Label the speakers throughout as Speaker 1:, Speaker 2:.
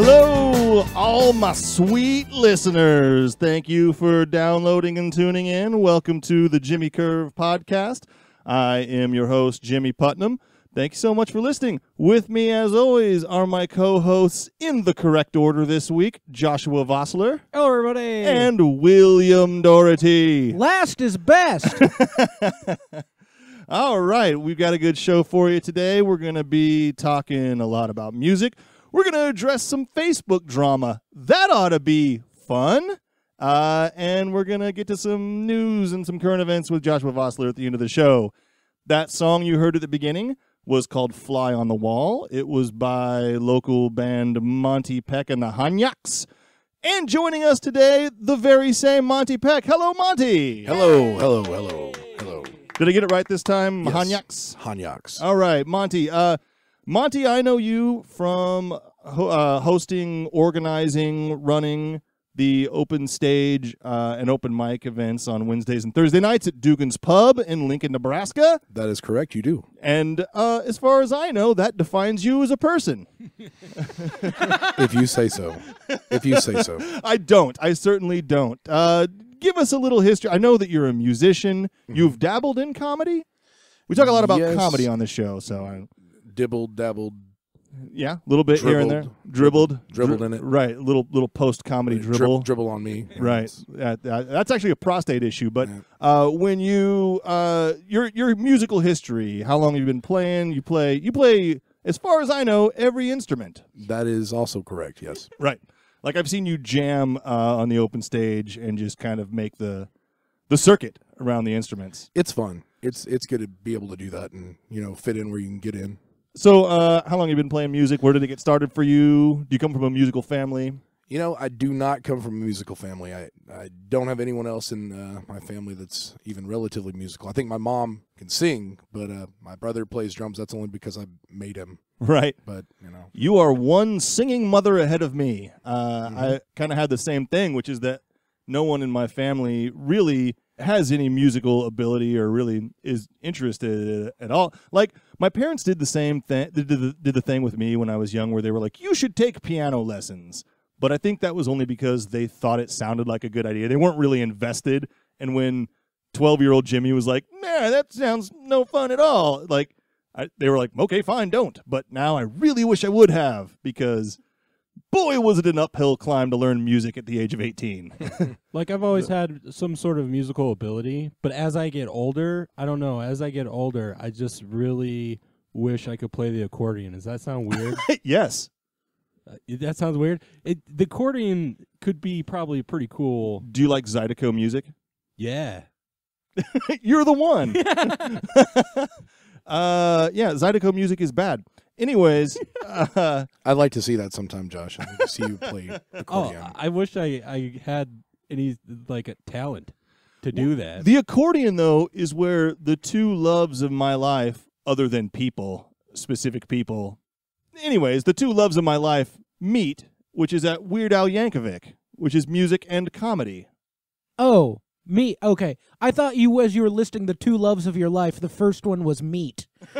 Speaker 1: Hello, all my sweet listeners. Thank you for downloading and tuning in. Welcome to the Jimmy Curve podcast. I am your host, Jimmy Putnam. Thank you so much for listening. With me, as always, are my co hosts in the correct order this week Joshua Vossler
Speaker 2: Hello, everybody.
Speaker 1: and William Doherty.
Speaker 2: last is best.
Speaker 1: All right, we've got a good show for you today. We're going to be talking a lot about music. We're going to address some Facebook drama. That ought to be fun. Uh, and we're going to get to some news and some current events with Joshua Vossler at the end of the show. That song you heard at the beginning was called Fly on the Wall. It was by local band Monte Peck and the Hanyaks. And joining us today, the very same Monte Peck. Hello, Monte.
Speaker 3: Hello, hello, hello, hello.
Speaker 1: Did I get it right this time?
Speaker 3: Yes.
Speaker 1: Hanyaks.
Speaker 3: Hanyaks.
Speaker 1: All right, Monte. Uh, Monte, I know you from uh, hosting, organizing, running the open stage uh, and open mic events on Wednesdays and Thursday nights at Dugan's Pub in Lincoln, Nebraska.
Speaker 3: That is correct. You do.
Speaker 1: And uh, as far as I know, that defines you as a person.
Speaker 3: if you say so. If you say so.
Speaker 1: I don't. I certainly don't. Uh, give us a little history. I know that you're a musician. You've dabbled in comedy. We talk a lot about
Speaker 3: Yes.
Speaker 1: comedy on the show, so I,
Speaker 3: Dibbled, dabbled,
Speaker 1: yeah, a little bit here and there, dribbled,
Speaker 3: Dribbled
Speaker 1: Dri-
Speaker 3: in it.
Speaker 1: right? Little little post comedy
Speaker 3: dribble,
Speaker 1: dribble,
Speaker 3: dribble on me.
Speaker 1: right? That- that- that's actually a prostate issue. But
Speaker 3: Yeah.
Speaker 1: uh, when you uh, your your musical history, how long have you been playing? You play you play as far as I know every instrument,
Speaker 3: That is also correct. Yes.
Speaker 1: right? Like I've seen you jam uh, on the open stage and just kind of make the the circuit around the instruments.
Speaker 3: It's fun. It's it's good to be able to do that and you know fit in where you can get in.
Speaker 1: So, uh, how long have you been playing music? Where did it get started for you? Do you come from a musical family?
Speaker 3: You know, I do not come from a musical family. I, I don't have anyone else in uh, my family that's even relatively musical. I think my mom can sing, but uh, my brother plays drums. That's only because I made him.
Speaker 1: Right.
Speaker 3: But you know,
Speaker 1: You are one singing mother ahead of me. Uh,
Speaker 3: Mm-hmm.
Speaker 1: I kind of had the same thing, which is that no one in my family really has any musical ability or really is interested at all. Like my parents did the same thing. Did the, did the thing with me when I was young, where they were like, "You should take piano lessons." But I think that was only because they thought it sounded like a good idea. They weren't really invested. And when twelve-year-old Jimmy was like, "Man, that sounds no fun at all," like I, they were like, okay, fine, don't. But now I really wish I would have because, boy, was it an uphill climb to learn music at the age of 18.
Speaker 2: like I've always had some sort of musical ability, but as I get older, I don't know. As I get older, I just really wish I could play the accordion. Does that sound weird?
Speaker 1: yes.
Speaker 2: Uh, that sounds weird. It the accordion could be probably pretty cool.
Speaker 1: Do you like Zydeco music?
Speaker 2: Yeah.
Speaker 1: You're the one. uh, yeah, Zydeco music is bad. Anyways, uh,
Speaker 3: I'd like to see that sometime, Josh. I'd like to see you play accordion. Oh.
Speaker 2: I wish I I had any like a talent to do that.
Speaker 1: the accordion, though, is where the two loves of my life, other than people, specific people, anyways, the two loves of my life meet, which is at Weird Al Yankovic, which is music and comedy.
Speaker 4: Oh, me. Okay. I thought you, as you were listing the two loves of your life, the first one was meat.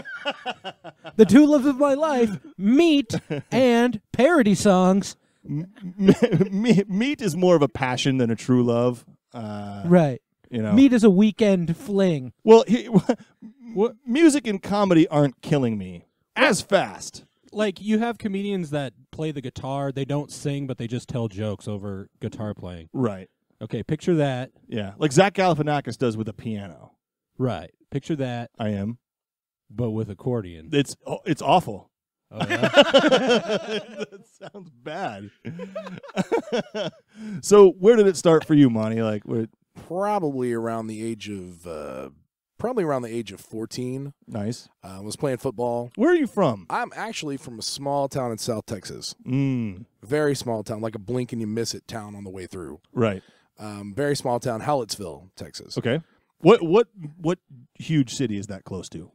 Speaker 4: the two loves of my life, meat and parody songs.
Speaker 1: Me- meat is more of a passion than a true love. Uh,
Speaker 4: Right.
Speaker 1: You know.
Speaker 4: Meat is a weekend fling.
Speaker 1: Well, he, what, music and comedy aren't killing me as fast.
Speaker 2: like you have comedians that play the guitar, they don't sing, but they just tell jokes over guitar playing.
Speaker 1: Right.
Speaker 2: Okay, picture that.
Speaker 1: Yeah. Like Zach Galifianakis does with a piano.
Speaker 2: Right. Picture that,
Speaker 1: I am.
Speaker 2: but with accordion.
Speaker 1: It's oh, it's awful.
Speaker 2: Oh, yeah?
Speaker 1: that sounds bad. so where did it start for you, Monte? Like, where,
Speaker 3: probably around the age of uh, probably around the age of 14
Speaker 1: nice.
Speaker 3: uh, I was playing football
Speaker 1: Where are you from?
Speaker 3: i'm actually from a small town in south texas
Speaker 1: Mm,
Speaker 3: very small town like a blink and you miss it town on the way through
Speaker 1: right.
Speaker 3: Um, very small town Hallettsville, texas
Speaker 1: Okay. What what what huge city is that close to?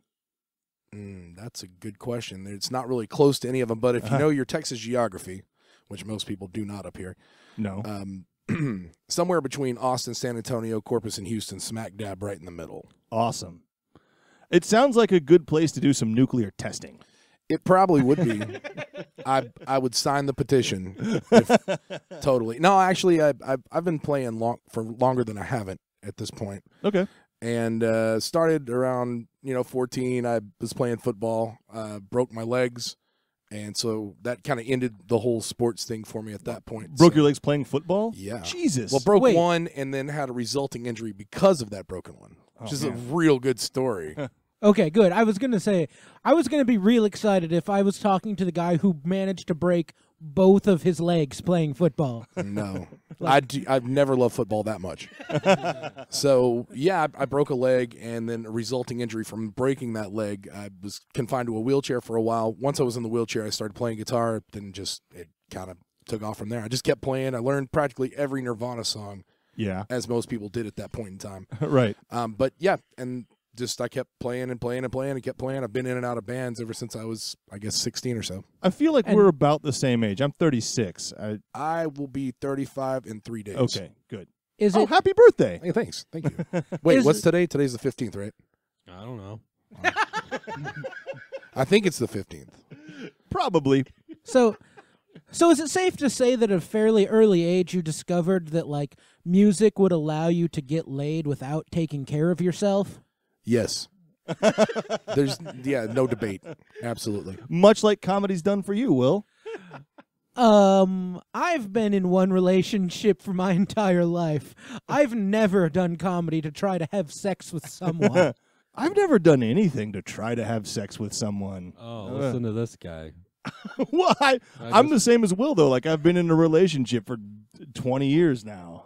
Speaker 3: Mm, that's a good question it's not really close to any of them but if you
Speaker 1: Uh-huh.
Speaker 3: know your texas geography which most people do not up here
Speaker 1: No.
Speaker 3: um, somewhere between austin san antonio corpus and houston smack dab right in the middle
Speaker 1: awesome. It sounds like a good place to do some nuclear testing.
Speaker 3: It probably would be. I I would sign the petition. If, totally. No, actually, I, I I've been playing long for longer than I haven't at this point,
Speaker 1: Okay.
Speaker 3: and uh, started around you know 14. I was playing football, uh, broke my legs, and so that kind of ended the whole sports thing for me at that point.
Speaker 1: Broke
Speaker 3: So-
Speaker 1: your legs playing football?
Speaker 3: Yeah.
Speaker 1: Jesus.
Speaker 3: Well, broke
Speaker 4: Wait.
Speaker 3: one and then had a resulting injury because of that broken one, which
Speaker 1: Oh,
Speaker 3: is a real good story.
Speaker 4: Okay, good. I was gonna say I was gonna be real excited if I was talking to the guy who managed to break both of his legs playing football.
Speaker 3: No, I do, I've never loved football that much. so yeah, I, I broke a leg, and then a resulting injury from breaking that leg. I was confined to a wheelchair for a while. Once I was in the wheelchair, I started playing guitar. Then just it kind of took off from there. I just kept playing. I learned practically every Nirvana song,
Speaker 1: yeah.
Speaker 3: as most people did at that point in time.
Speaker 1: right.
Speaker 3: Um, but yeah, and just I kept playing and playing and playing and kept playing. I've been in and out of bands ever since I was, I guess, 16 or so.
Speaker 1: I feel like
Speaker 4: And-
Speaker 1: we're about the same age. I'm 36. I,
Speaker 3: I will be 35 in three days.
Speaker 1: okay, good.
Speaker 4: Is
Speaker 1: Oh,
Speaker 4: it
Speaker 1: happy birthday.
Speaker 3: Hey, thanks. Thank you. Wait,
Speaker 4: Is
Speaker 3: what's
Speaker 4: it-
Speaker 3: today? Today's the 15th, right?
Speaker 2: I don't know.
Speaker 3: I think it's the 15th.
Speaker 1: Probably.
Speaker 4: so? So is it safe to say that at a fairly early age you discovered that like music would allow you to get laid without taking care of yourself?
Speaker 3: Yes. There's yeah, no debate. Absolutely.
Speaker 1: Much like comedy's done for you, Will.
Speaker 4: Um, I've been in one relationship for my entire life. I've never done comedy to try to have sex with someone.
Speaker 1: I've never done anything to try to have sex with someone.
Speaker 2: Oh,
Speaker 1: Uh.
Speaker 2: listen to this guy.
Speaker 1: well, I,
Speaker 2: I
Speaker 1: I'm the same as Will, though. Like, I've been in a relationship for 20 years now.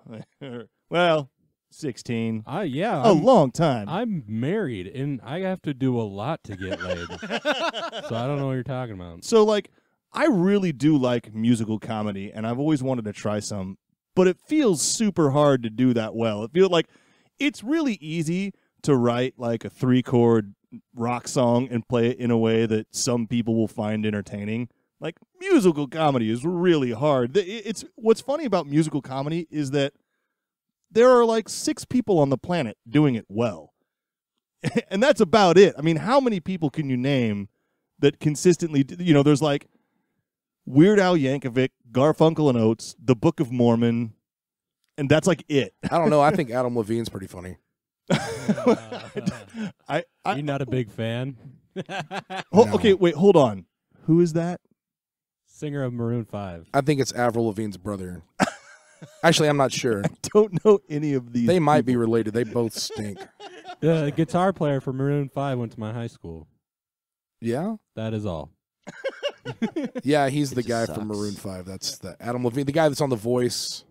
Speaker 1: well, 16.
Speaker 2: I yeah.
Speaker 1: A
Speaker 2: I'm,
Speaker 1: long time.
Speaker 2: I'm married and I have to do a lot to get laid. so I don't know what you're talking about.
Speaker 1: So like I really do like musical comedy and I've always wanted to try some, but it feels super hard to do that well. It feels like it's really easy to write like a three chord rock song and play it in a way that some people will find entertaining. Like musical comedy is really hard. It's what's funny about musical comedy is that there are like six people on the planet doing it well. and that's about it. I mean, how many people can you name that consistently, you know, there's like Weird Al Yankovic, Garfunkel and Oates, The Book of Mormon, and that's like it.
Speaker 3: I don't know. I think Adam Levine's pretty funny.
Speaker 1: I, I
Speaker 2: You're not a big fan.
Speaker 1: ho-
Speaker 3: No.
Speaker 1: okay, wait, hold on. Who is that?
Speaker 2: Singer of Maroon Five.
Speaker 3: I think it's Avril Levine's brother. Actually, I'm not sure.
Speaker 1: I Don't know any of these.
Speaker 3: They might be related. They both stink.
Speaker 2: The guitar player for Maroon Five went to my high school.
Speaker 3: Yeah?
Speaker 2: That is all.
Speaker 3: Yeah, he's
Speaker 1: It
Speaker 3: the
Speaker 1: just
Speaker 3: guy
Speaker 1: sucks.
Speaker 3: from Maroon 5. That's the Adam Levine, the guy that's on The Voice.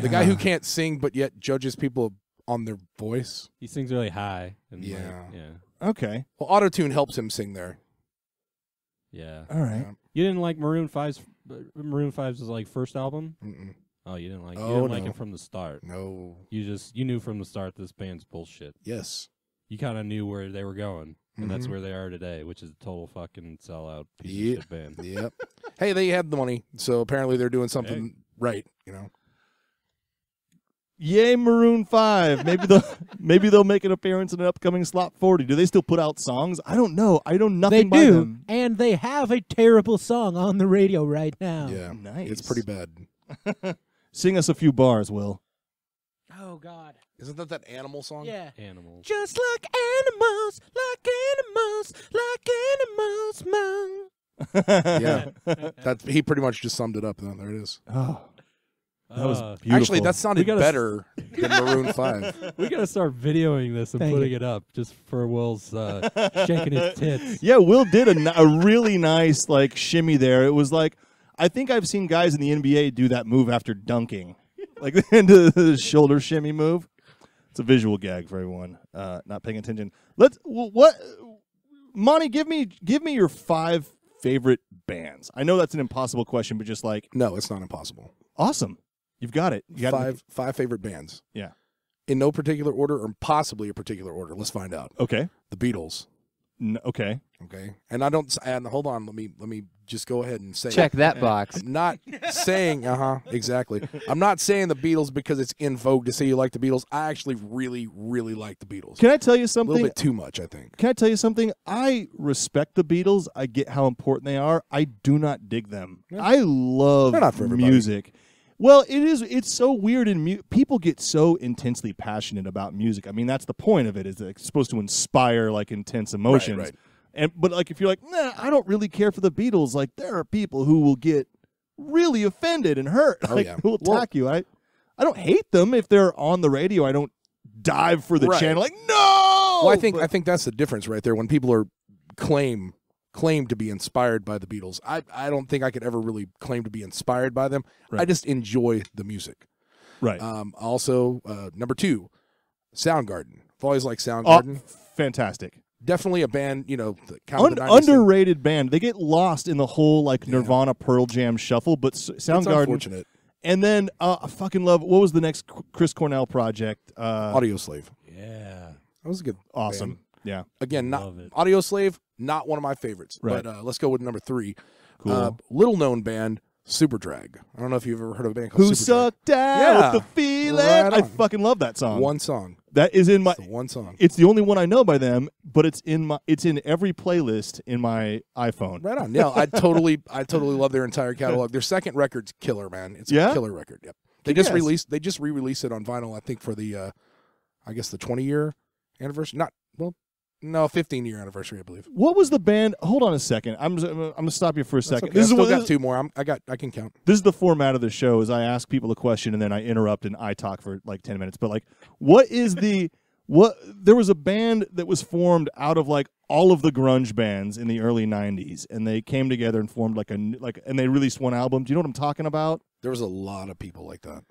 Speaker 3: The guy who can't sing but yet judges people on their voice.
Speaker 2: He sings really high. And like,
Speaker 3: Yeah.
Speaker 2: yeah.
Speaker 1: Okay,
Speaker 3: Well, autotune helps him sing there.
Speaker 2: Yeah.
Speaker 1: all right.
Speaker 3: Yeah.
Speaker 2: You didn't like Maroon 5's Maroon 5's like first album?
Speaker 3: Mm-mm.
Speaker 2: Oh, you didn't like.
Speaker 3: Oh,
Speaker 2: you didn't like
Speaker 3: no.
Speaker 2: it from the start.
Speaker 3: No.
Speaker 2: You just you knew from the start this band's bullshit.
Speaker 3: Yes.
Speaker 2: You kind of knew where they were going, and that's
Speaker 3: Mhm.
Speaker 2: where they are today, which is a total fucking sellout piece
Speaker 3: Yeah.
Speaker 2: of shit band.
Speaker 3: Yep. hey, they had the money, so apparently they're doing something right. You know.
Speaker 1: Yay, Maroon Five. Maybe they'll maybe they'll make an appearance in an upcoming Slot Forty. Do they still put out songs? I don't know. I know
Speaker 4: they
Speaker 1: nothing by
Speaker 4: do,
Speaker 1: them.
Speaker 4: and they have a terrible song on the radio right now.
Speaker 3: Yeah.
Speaker 1: Nice.
Speaker 3: It's pretty bad.
Speaker 1: Sing us a few bars, Will.
Speaker 4: Oh God.
Speaker 3: Isn't that that animal song?
Speaker 4: Yeah.
Speaker 2: Animals.
Speaker 4: Just like animals, like animals, like animals, man.
Speaker 3: Yeah. That he pretty much just summed it up. Then there it is.
Speaker 1: Oh, that was
Speaker 2: Uh,
Speaker 1: beautiful.
Speaker 3: Actually, that sounded
Speaker 2: gotta
Speaker 3: better than Maroon Five.
Speaker 2: we gotta start videoing this and
Speaker 4: Thank
Speaker 2: putting
Speaker 4: you.
Speaker 2: it up just for Will's uh, shaking his tits.
Speaker 1: Yeah, Will did a, a really nice like shimmy there. It was like I think I've seen guys in the NBA do that move after dunking, like into the shoulder shimmy move. It's a visual gag for everyone uh, not paying attention. Let's wh- what Monte, give me give me your five favorite bands. I know that's an impossible question, but just like
Speaker 3: No, it's not impossible.
Speaker 1: awesome, you've got it. You got
Speaker 3: Five five favorite bands.
Speaker 1: Yeah.
Speaker 3: In no particular order, or possibly a particular order. Let's find out.
Speaker 1: Okay,
Speaker 3: The Beatles,
Speaker 1: okay.
Speaker 3: Okay, and I don't. And hold on, let me let me just go ahead and say
Speaker 5: Check that box.
Speaker 3: I'm not saying, uh huh, exactly. I'm not saying the Beatles because it's in vogue to say you like the Beatles. I actually really, really like the Beatles.
Speaker 1: Can I tell you something?
Speaker 3: a little bit too much, I think.
Speaker 1: Can I tell you something? I respect the Beatles. I get how important they are. I do not dig them. I love
Speaker 3: They're not for everybody.
Speaker 1: music. Well, it is. It's so weird, and mu- people get so intensely passionate about music. I mean, that's the point of it. Is that it's supposed to inspire like intense emotions.
Speaker 3: right.
Speaker 1: And but like if you're like, nah, I don't really care for the Beatles. Like there are people who will get really offended and hurt.
Speaker 3: Oh,
Speaker 1: like
Speaker 3: yeah.
Speaker 1: who will
Speaker 3: Well-
Speaker 1: attack you. I I don't hate them if they're on the radio. I don't dive for the
Speaker 3: Right.
Speaker 1: channel. Like no.
Speaker 3: Well, I think
Speaker 1: But-
Speaker 3: I think that's the difference right there. When people are claim claim to be inspired by the Beatles, I I don't think I could ever really claim to be inspired by them. I just enjoy the music.
Speaker 1: right.
Speaker 3: Um, also, uh, number two, Soundgarden. I've always liked
Speaker 1: Oh,
Speaker 3: Soundgarden.
Speaker 1: fantastic.
Speaker 3: Definitely a band, you know, the,
Speaker 1: Un-
Speaker 3: of the 90s thing.
Speaker 1: underrated band. They get lost in the whole like
Speaker 3: Yeah.
Speaker 1: Nirvana Pearl Jam shuffle, but S- Soundgarden.
Speaker 3: unfortunate.
Speaker 1: And then uh, I fucking love. What was the next Chris Cornell project? Uh,
Speaker 3: Audioslave.
Speaker 2: Yeah.
Speaker 3: That was a good.
Speaker 1: awesome.
Speaker 3: band.
Speaker 1: Yeah.
Speaker 3: Again, not Audioslave, not one of my favorites.
Speaker 1: Right.
Speaker 3: But uh, let's go with number three.
Speaker 1: Cool.
Speaker 3: Uh, little known band, Superdrag. I don't know if you've ever heard of a band called
Speaker 1: Who
Speaker 3: Superdrag.
Speaker 1: sucked out
Speaker 3: Yeah.
Speaker 1: the feeling?
Speaker 3: Right
Speaker 1: I fucking love that song.
Speaker 3: One song.
Speaker 1: That is in my.
Speaker 3: One song.
Speaker 1: It's the only one I know by them, but it's in my. It's in every playlist in my iPhone.
Speaker 3: Right on. Yeah, I totally, I totally love their entire catalog. Their second record's killer, man. It's
Speaker 1: Yeah?
Speaker 3: a killer record. Yep. They just released. They just re-released it on vinyl. I think for the, uh, I guess the 20 year anniversary. Not well, no, 15 year anniversary, I believe.
Speaker 1: What was the band? Hold on a second. I'm. I'm gonna stop you for a second.
Speaker 3: okay.
Speaker 1: This
Speaker 3: I
Speaker 1: is
Speaker 3: still
Speaker 1: what
Speaker 3: got
Speaker 1: this,
Speaker 3: two more. I'm, I got. I can count.
Speaker 1: this is the format of the show. Is I ask people a question and then I interrupt and I talk for like ten minutes. But like, what is the what? There was a band that was formed out of like all of the grunge bands in the early '90s, and they came together and formed like a like, and they released one album. Do you know what I'm talking about?
Speaker 3: There was a lot of people like that.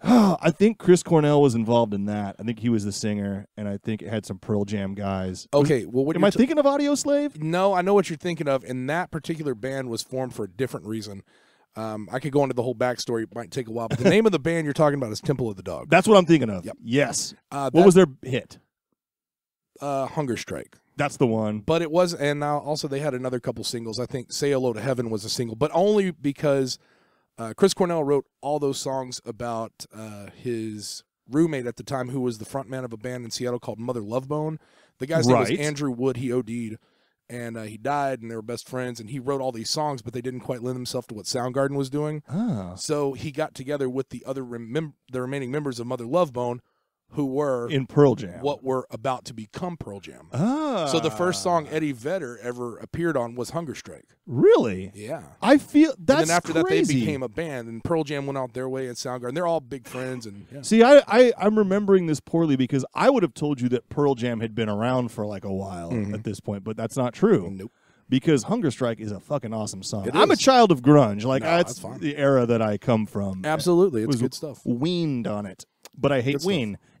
Speaker 1: I think Chris Cornell was involved in that. I think he was the singer, and I think it had some Pearl Jam guys.
Speaker 3: Okay. Well, what
Speaker 1: Am I thinking of Audioslave?
Speaker 3: No, I know what you're thinking of, and that particular band was formed for a different reason. Um, I could go into the whole backstory; it might take a while. But the name of the band you're talking about is Temple of the Dog.
Speaker 1: That's what I'm thinking of.
Speaker 3: Yep.
Speaker 1: Yes.
Speaker 3: Uh,
Speaker 1: What
Speaker 3: that-
Speaker 1: was their hit?
Speaker 3: uh, Hunger Strike?
Speaker 1: That's the one.
Speaker 3: But it was, and now also they had another couple singles. I think "Say Hello to Heaven" was a single, but only because uh, Chris Cornell wrote all those songs about uh, his roommate at the time, who was the frontman of a band in Seattle called Mother Love Bone. The guy's name was Andrew Wood. He OD'd, and uh, he died, and they were best friends. And he wrote all these songs, but they didn't quite lend themselves to what Soundgarden was doing.
Speaker 1: Ah.
Speaker 3: So he got together with the other remem- the remaining members of Mother Love Bone, who were
Speaker 1: In Pearl Jam.
Speaker 3: what were about to become Pearl Jam.
Speaker 1: Ah.
Speaker 3: So the first song Eddie Vedder ever appeared on was Hunger Strike.
Speaker 1: Really?
Speaker 3: Yeah.
Speaker 1: I feel that's
Speaker 3: and then after
Speaker 1: crazy.
Speaker 3: that they became a band and Pearl Jam went out their way and Soundgarden. They're all big friends and yeah.
Speaker 1: See, I, I I'm remembering this poorly because I would have told you that Pearl Jam had been around for like a while
Speaker 3: Mhm.
Speaker 1: at this point, but that's not true.
Speaker 3: Nope.
Speaker 1: Because Hunger Strike is a fucking awesome song. I'm a child of grunge. Like
Speaker 3: No,
Speaker 1: that's
Speaker 3: that's fine.
Speaker 1: the era that I come from.
Speaker 3: Absolutely. It's
Speaker 1: was-
Speaker 3: good stuff.
Speaker 1: Weaned on it, but I hate
Speaker 3: Good stuff.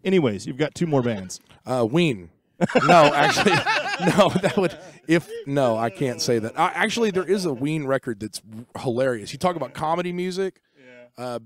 Speaker 1: Ween. Anyways, you've got two more bands.
Speaker 3: Uh Ween. no, actually no, that would if no, I can't say that. Uh, actually there is a Ween record that's hilarious. You talk about comedy music. Yeah. Uh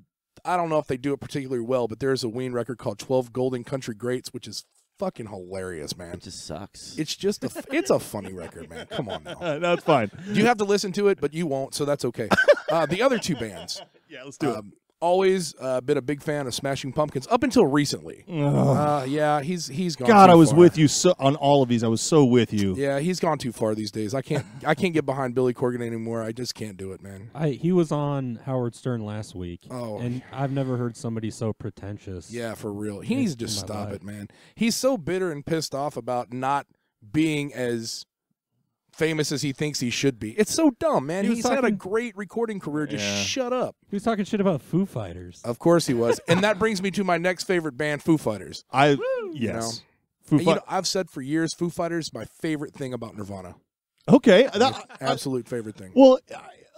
Speaker 3: I don't know if they do it particularly well, but there's a Ween record called 12 Golden Country Greats which is fucking hilarious, man.
Speaker 5: It just sucks.
Speaker 3: It's just a it's a funny record, man. Come on now.
Speaker 1: Uh, that's fine.
Speaker 3: You have to listen to it, but you won't, so that's okay. Uh, the other two bands,
Speaker 1: Yeah, let's do it.
Speaker 3: um, always uh, been a big fan of Smashing Pumpkins up until recently. Uh, yeah, he's he's gone.
Speaker 1: God,
Speaker 3: too
Speaker 1: I was
Speaker 3: far.
Speaker 1: with you so on all of these. I was so with you.
Speaker 3: Yeah, he's gone too far these days. I can't I can't get behind Billy Corgan anymore. I just can't do it, man.
Speaker 2: I he was on Howard Stern last week.
Speaker 3: Oh.
Speaker 2: and I've never heard somebody so pretentious.
Speaker 3: Yeah, for real. He needs to just stop
Speaker 2: vibe.
Speaker 3: it, man. He's so bitter and pissed off about not being as famous as he thinks he should be. It's so dumb, man.
Speaker 2: He was
Speaker 3: He's had a great recording career. Just
Speaker 1: Yeah.
Speaker 3: shut up.
Speaker 2: he was talking shit about Foo Fighters.
Speaker 3: Of course he was. and that brings me to my next favorite band, Foo Fighters.
Speaker 1: I yes. Foo
Speaker 3: And, you
Speaker 1: Fi-
Speaker 3: know, I've said for years, Foo Fighters my favorite thing about Nirvana.
Speaker 1: okay. that- I-
Speaker 3: Absolute favorite thing.
Speaker 1: Well,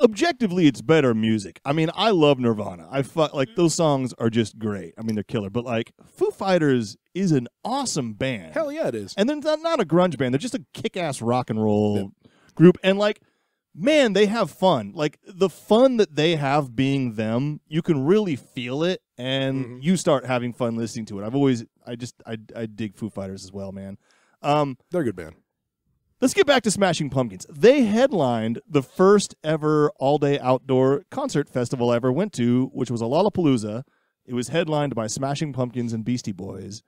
Speaker 1: objectively, it's better music. I mean, I love Nirvana. I fu- like those songs are just great. I mean, they're killer. But like, Foo Fighters is an awesome band.
Speaker 3: Hell yeah, it is.
Speaker 1: And they're not, not a grunge band. They're just a kick-ass rock and roll group. And like, man, they have fun. Like the fun that they have being them, you can really feel it, and
Speaker 3: Mhm.
Speaker 1: you start having fun listening to it. I've always, I just, I, I dig Foo Fighters as well, man. Um,
Speaker 3: They're a good band.
Speaker 1: Let's get back to Smashing Pumpkins. They headlined the first ever all day outdoor concert festival I ever went to, which was a Lollapalooza. It was headlined by Smashing Pumpkins and Beastie Boys.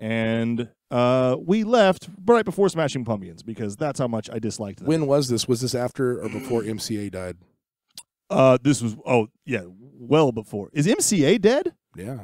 Speaker 1: And uh, we left right before Smashing Pumpkins because that's how much I disliked them.
Speaker 3: When was this? Was this after or before MCA died?
Speaker 1: uh, this was, oh, yeah, well before. Is MCA dead?
Speaker 3: Yeah,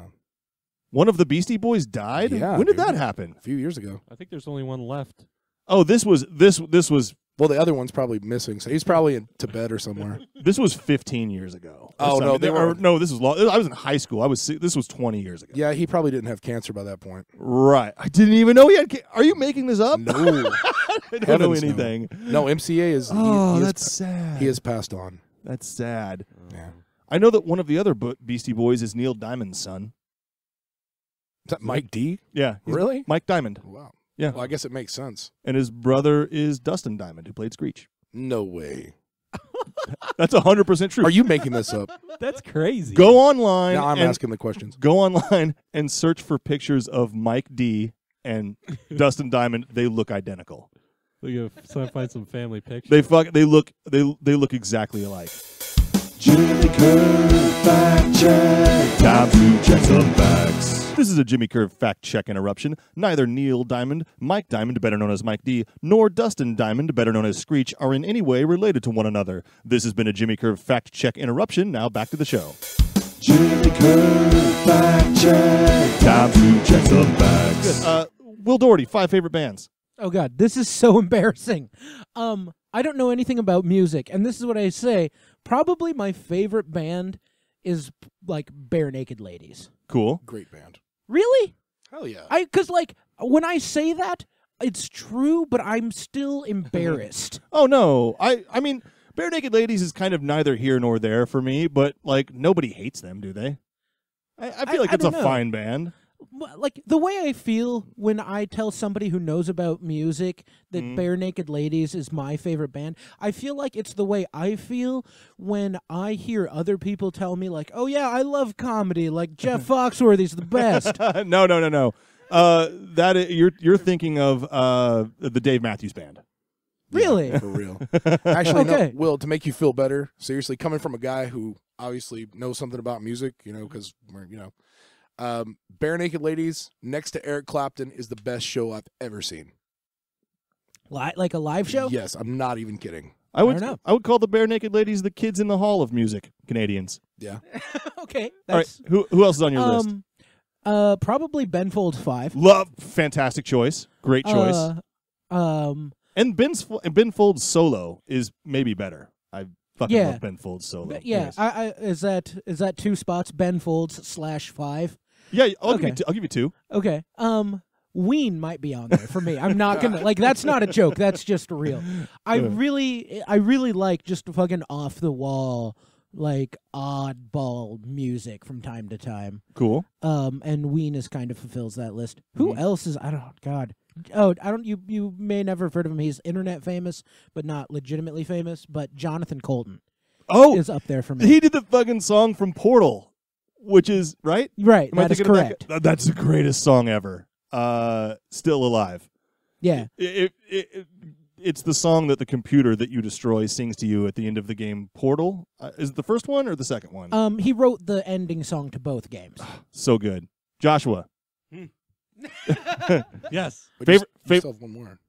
Speaker 1: One of the Beastie Boys died?
Speaker 3: Yeah,
Speaker 1: when did
Speaker 3: dude.
Speaker 1: that happen?
Speaker 3: a few years ago.
Speaker 2: I think there's only one left.
Speaker 1: Oh, this was this this was
Speaker 3: Well, the other one's probably missing, so he's probably in Tibet or somewhere.
Speaker 1: This was 15 years ago.
Speaker 3: Oh, no, they were-
Speaker 1: no, this was long. I was in high school. I was this was 20 years ago.
Speaker 3: yeah, he probably didn't have cancer by that point.
Speaker 1: Right. I didn't even know he had. ca- Are you making this up?
Speaker 3: No,
Speaker 1: I don't know
Speaker 3: Heavens, no.
Speaker 1: anything.
Speaker 3: no, MCA is. he-
Speaker 1: Oh,
Speaker 3: he,
Speaker 1: that's
Speaker 3: has,
Speaker 1: sad.
Speaker 3: he has passed on.
Speaker 1: That's sad.
Speaker 3: Yeah.
Speaker 1: I know that one of the other Bo- Beastie Boys is Neil Diamond's son.
Speaker 3: Is that Mike D?
Speaker 1: Yeah.
Speaker 3: Really?
Speaker 1: Mike Diamond.
Speaker 3: Wow.
Speaker 1: Yeah.
Speaker 3: Well, I guess it makes sense.
Speaker 1: And his brother is Dustin Diamond, who played Screech.
Speaker 3: No way.
Speaker 1: That's 100% true.
Speaker 3: Are you making this up?
Speaker 2: That's crazy.
Speaker 1: Go online.
Speaker 3: now I'm
Speaker 1: and
Speaker 3: asking the questions.
Speaker 1: Go online and search for pictures of Mike D and Dustin Diamond. They look identical.
Speaker 2: Look at so find some family pictures.
Speaker 1: They fuck. They look. They they look exactly alike.
Speaker 5: Jimmy Curve fact check.
Speaker 1: Time to check some facts. This is a Jimmy Curve fact check interruption. Neither Neil Diamond, Mike Diamond, better known as Mike D, nor Dustin Diamond, better known as Screech, are in any way related to one another. This has been a Jimmy Curve fact check interruption. Now back to the show.
Speaker 5: Jimmy Curve fact check.
Speaker 1: Time to check some facts. Uh, Will Doherty, five favorite bands.
Speaker 4: Oh god, this is so embarrassing. Um, I don't know anything about music, and this is what I say. Probably my favorite band is like Barenaked Ladies.
Speaker 1: Cool.
Speaker 3: Great band.
Speaker 4: Really?
Speaker 3: Hell yeah.
Speaker 4: I cuz like when I say that, it's true, but I'm still mm-hmm. embarrassed.
Speaker 1: Oh no, I I mean, Barenaked Ladies is kind of neither here nor there for me, but like nobody hates them, do they? I, I feel
Speaker 4: I-
Speaker 1: like
Speaker 4: I
Speaker 1: it's a
Speaker 4: know.
Speaker 1: fine band.
Speaker 4: Well, like the way I feel when I tell somebody who knows about music that
Speaker 1: Mhm.
Speaker 4: Barenaked Ladies is my favorite band, I feel like it's the way I feel when I hear other people tell me like, "Oh yeah, I love comedy. Like Jeff Foxworthy's the best."
Speaker 1: no, no, no, no. Uh, that you're you're thinking of uh the Dave Matthews Band.
Speaker 4: really?
Speaker 3: For real. Actually,
Speaker 4: Okay.
Speaker 3: no, Will, to make you feel better, seriously, coming from a guy who obviously knows something about music, you know, because we're, you know, um, Barenaked Ladies next to Eric Clapton is the best show I've ever seen.
Speaker 4: Li- like a live show?
Speaker 3: Yes, I'm not even kidding.
Speaker 1: I would
Speaker 4: Fair.
Speaker 1: I would call the Barenaked Ladies the kids in the hall of music, Canadians.
Speaker 3: Yeah.
Speaker 4: okay.
Speaker 1: All right, who who else is on your list?
Speaker 4: um uh probably Ben Folds 5.
Speaker 1: Love, fantastic choice, great choice.
Speaker 4: Uh, um
Speaker 1: and Ben's and Ben Folds solo is maybe better. I fucking
Speaker 4: Yeah.
Speaker 1: love Ben Folds solo.
Speaker 4: but yeah, I, I is that is that two spots Ben Folds slash 5?
Speaker 1: Yeah. I'll give
Speaker 4: okay.
Speaker 1: you two, I'll give you two.
Speaker 4: Okay. Um Ween might be on there for me. I'm not gonna like that's not a joke. That's just real. I really I really like just fucking off the wall like oddball music from time to time.
Speaker 1: Cool.
Speaker 4: Um and Ween is kind of fulfills that list. Who
Speaker 1: Mhm.
Speaker 4: else is I don't god. Oh, I don't you you may never have heard of him. He's internet famous, but not legitimately famous, but Jonathan Coulton
Speaker 1: Oh,
Speaker 4: is up there for me.
Speaker 1: he did the fucking song from Portal, which is right.
Speaker 4: right,
Speaker 1: Am I
Speaker 4: that is
Speaker 1: thinking of that
Speaker 4: correct.
Speaker 1: guy? That's the greatest song ever. Uh, still alive.
Speaker 4: Yeah.
Speaker 1: It, it, it, it's the song that the computer that you destroy sings to you at the end of the game Portal. Uh, is it the first one or the second one?
Speaker 4: Um he wrote the ending song to both games.
Speaker 1: so good. Joshua,
Speaker 2: yes.
Speaker 3: But
Speaker 1: Favorite-
Speaker 3: you, you
Speaker 1: fav-
Speaker 3: still have one more.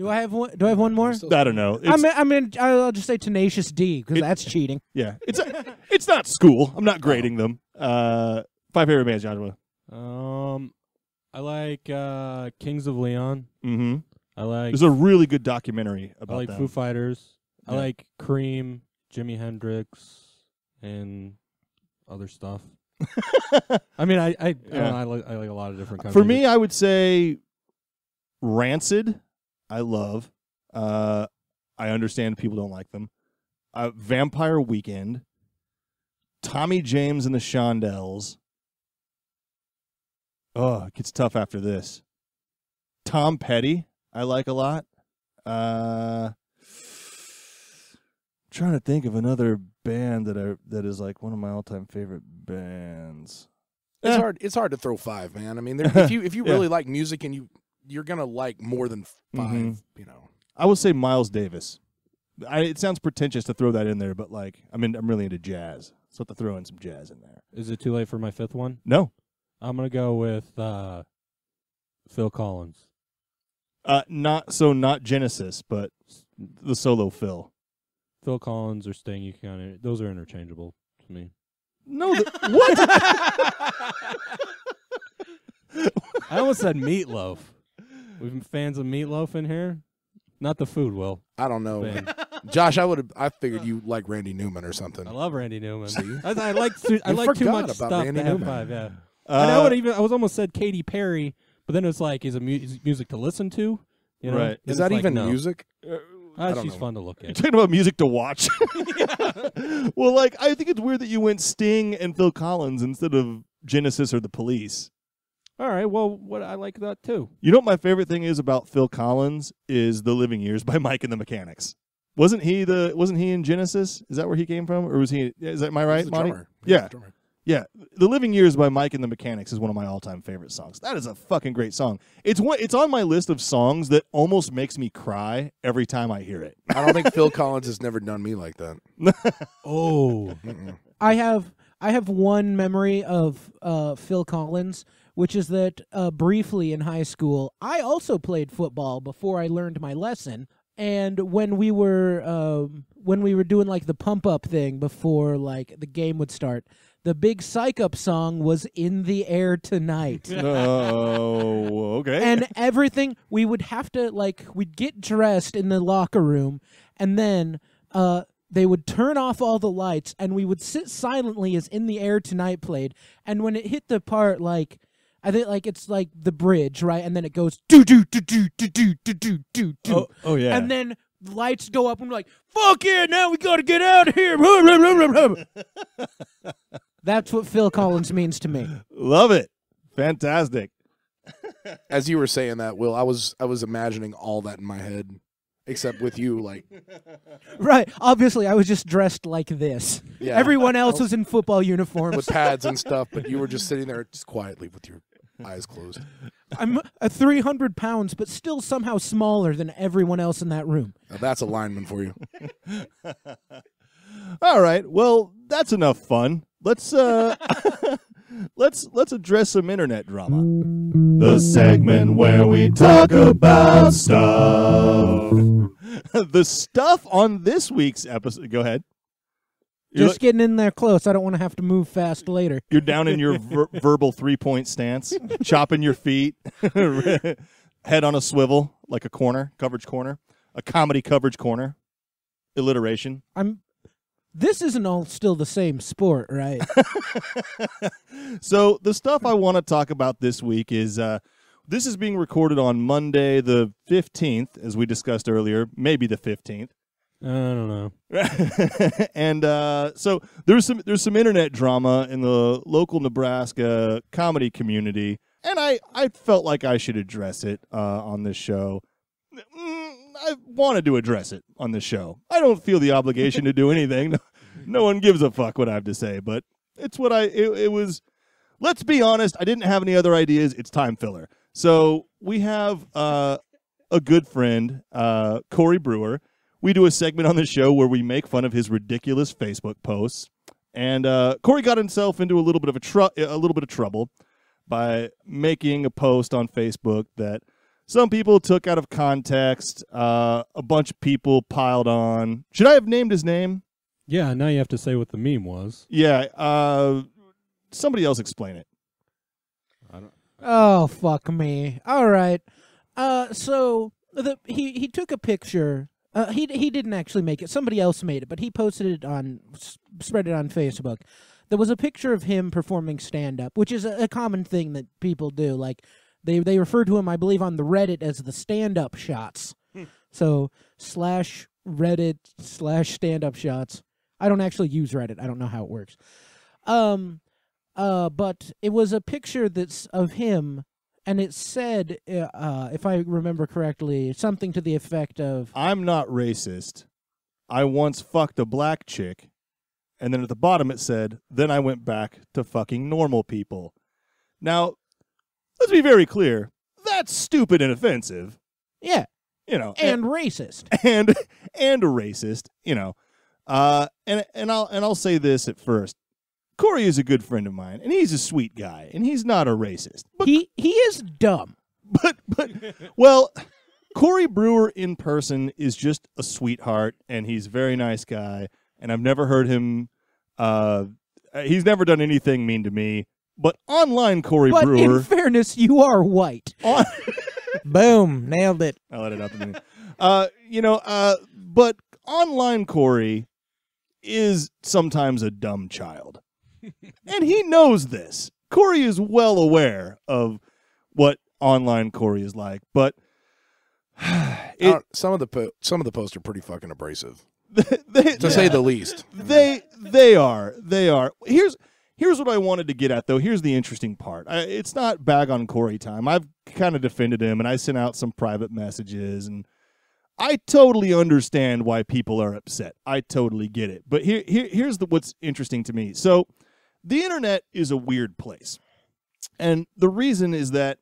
Speaker 4: Do I have one do I have one more?
Speaker 1: I don't know. It's,
Speaker 4: I mean, I mean, I'll just say Tenacious D because that's cheating.
Speaker 1: yeah, it's a, it's not school. I'm not grading them. Uh, five favorite bands, Joshua.
Speaker 2: Um, I like uh, Kings of Leon.
Speaker 1: Mm-hmm.
Speaker 2: I like
Speaker 1: There's a really good documentary about.
Speaker 2: I like
Speaker 1: them.
Speaker 2: Foo Fighters. I
Speaker 1: Yeah.
Speaker 2: like Cream, Jimi Hendrix, and other stuff. I mean, I I, I, don't
Speaker 1: Yeah.
Speaker 2: know, I like I like a lot of different kinds.
Speaker 1: For
Speaker 2: of
Speaker 1: me,
Speaker 2: music.
Speaker 1: I would say Rancid. I love. Uh, I understand people don't like them. Uh, Vampire Weekend. Tommy James and the Shondells. Oh, it gets tough after this. Tom Petty, I like a lot. Uh, trying to think of another band that I that is like one of my all time favorite bands.
Speaker 3: It's
Speaker 1: Eh.
Speaker 3: hard. It's hard to throw five, man. I mean, if you if you
Speaker 1: Yeah.
Speaker 3: really like music and you you're gonna like more than 5
Speaker 1: Mhm.
Speaker 3: You know,
Speaker 1: I would say Miles Davis. I, it sounds pretentious to throw that in there, but like I mean, I'm really into jazz, so I have to throw in some jazz in there.
Speaker 2: Is it too late for my fifth one?
Speaker 1: No,
Speaker 2: I'm gonna go with uh, Phil Collins.
Speaker 1: uh, not so not Genesis, but the solo Phil.
Speaker 2: Phil Collins or Sting, you kind of those are interchangeable to me.
Speaker 1: No, the, what?
Speaker 2: I almost said meatloaf. We've been fans of meatloaf in here. Not the food, Will.
Speaker 3: I don't know,
Speaker 2: Man.
Speaker 3: Josh. I would have. I figured you like Randy Newman or something.
Speaker 2: I love Randy Newman.
Speaker 3: See?
Speaker 2: I, I like too, I
Speaker 3: You
Speaker 2: like too
Speaker 3: forgot
Speaker 2: much
Speaker 3: about
Speaker 2: stuff
Speaker 3: Randy
Speaker 2: to have
Speaker 3: Newman.
Speaker 2: five. Yeah, and I
Speaker 1: Uh,
Speaker 2: would even I was almost said Katy Perry, but then it's like is it mu- is music to listen to? You know?
Speaker 1: Right.
Speaker 2: Then
Speaker 3: Is
Speaker 2: it's
Speaker 3: that
Speaker 2: like,
Speaker 3: even
Speaker 2: no.
Speaker 3: music?
Speaker 2: Ah,
Speaker 3: I don't
Speaker 2: she's
Speaker 3: know.
Speaker 2: fun to look
Speaker 1: You're
Speaker 2: at.
Speaker 1: talking about music to watch. well, like I think it's weird that you went Sting and Phil Collins instead of Genesis or the Police.
Speaker 2: All right, well, what I like that too.
Speaker 1: You know what my favorite thing is about Phil Collins is The Living Years by Mike and the Mechanics. Wasn't he the wasn't he in Genesis? Is that where he came from? Or was he is that am I right,
Speaker 3: He's the
Speaker 1: Monte?
Speaker 3: drummer. He's
Speaker 1: Yeah.
Speaker 3: the drummer.
Speaker 1: Yeah. The Living Years by Mike and the Mechanics is one of my all-time favorite songs. That is a fucking great song. It's one it's on my list of songs that almost makes me cry every time I hear it.
Speaker 3: I don't think Phil Collins has never done me like that.
Speaker 2: Oh,
Speaker 4: I have I have one memory of uh, Phil Collins, which is that uh, briefly in high school, I also played football before I learned my lesson. And when we were um, when we were doing like the pump up thing before like the game would start, the big psych up song was "In the Air Tonight."
Speaker 1: oh, okay.
Speaker 4: and everything we would have to like we'd get dressed in the locker room and then uh they would turn off all the lights and we would sit silently as in the air tonight played and when it hit the part like I think like it's like the bridge, right? And then it goes do do do do do do do do do do.
Speaker 1: oh, oh yeah.
Speaker 4: And then lights go up and we're like, fuck yeah, now we gotta get out of here. That's what Phil Collins means to me.
Speaker 1: Love it. Fantastic.
Speaker 3: As you were saying that, Will, I was I was imagining all that in my head, except with you, like
Speaker 4: Right. Obviously I was just dressed like this.
Speaker 3: yeah,
Speaker 4: Everyone else was in football uniforms.
Speaker 3: with pads and stuff, but you were just sitting there just quietly with your eyes closed.
Speaker 4: I'm a 300 pounds, but still somehow smaller than everyone else in that room.
Speaker 3: Now, that's a lineman for you.
Speaker 1: All right. Well, that's enough fun. Let's uh let's let's address some internet drama. The segment where we talk about stuff. the stuff on this week's episode. Go ahead. You're,
Speaker 4: Just getting in there close. I don't want to have to move fast later.
Speaker 1: you're down in your ver- verbal three point stance, chopping your feet, head on a swivel like a corner, coverage corner, a comedy coverage corner, alliteration.
Speaker 4: I'm. This isn't all still the same sport, right?
Speaker 1: so the stuff I want to talk about this week is uh, this is being recorded on Monday the fifteenth, as we discussed earlier, maybe the fifteenth.
Speaker 2: I don't know.
Speaker 1: and uh, so there's some there's some internet drama in the local Nebraska comedy community, and I I felt like I should address it uh, on this show. Mm, I wanted to address it on this show. I don't feel the obligation to do anything. No, no one gives a fuck what I have to say, but it's what I it, it was. Let's be honest. I didn't have any other ideas. It's time filler. So we have uh, a good friend, uh, Corey Brewer. We do a segment on the show where we make fun of his ridiculous Facebook posts, and uh, Corey got himself into a little bit of a tr- a little bit of trouble by making a post on Facebook that some people took out of context. Uh, a bunch of people piled on. Should I have named his name?
Speaker 2: Yeah, now you have to say what the meme was.
Speaker 1: Yeah. Uh, somebody else explain it.
Speaker 2: I don't.
Speaker 4: oh fuck me. All right. Uh, so the he he took a picture. Uh, he he didn't actually make it. Somebody else made it, but he posted it on spread it on Facebook. There was a picture of him performing stand up, which is a, a common thing that people do. Like they they refer to him, I believe, on the Reddit as the stand up shots. so slash Reddit slash stand up shots. I don't actually use Reddit. I don't know how it works. Um, uh, but it was a picture that's of him, and it said, uh, uh, if I remember correctly, something to the effect of,
Speaker 1: I'm not racist. I once fucked a black chick. And then at the bottom it said, then I went back to fucking normal people. Now, let's be very clear. That's stupid and offensive.
Speaker 4: Yeah,
Speaker 1: You know,
Speaker 4: and racist.
Speaker 1: and and a racist. You know, uh, and and I'll and I'll say this at first. Corey is a good friend of mine, and he's a sweet guy, and he's not a racist. But
Speaker 4: he he is dumb.
Speaker 1: but but well, Corey Brewer in person is just a sweetheart, and he's a very nice guy. And I've never heard him. Uh, he's never done anything mean to me. But online, Corey
Speaker 4: But
Speaker 1: Brewer.
Speaker 4: in fairness, you are white.
Speaker 1: on,
Speaker 4: Boom, nailed it.
Speaker 1: I let it out. Uh, you know, uh, but online Corey is sometimes a dumb child, and he knows this. Corey is well aware of what online Corey is like, but it,
Speaker 3: Uh, some of the po- some of the posts are pretty fucking abrasive,
Speaker 1: they,
Speaker 3: to say the least.
Speaker 1: they they are they are. Here's here's what i wanted to get at though. Here's the interesting part. I, it's not bag on corey time. I've kind of defended him and i sent out some private messages and i totally understand why people are upset. I totally get it. But here, here here's the what's interesting to me. So the internet is a weird place and the reason is that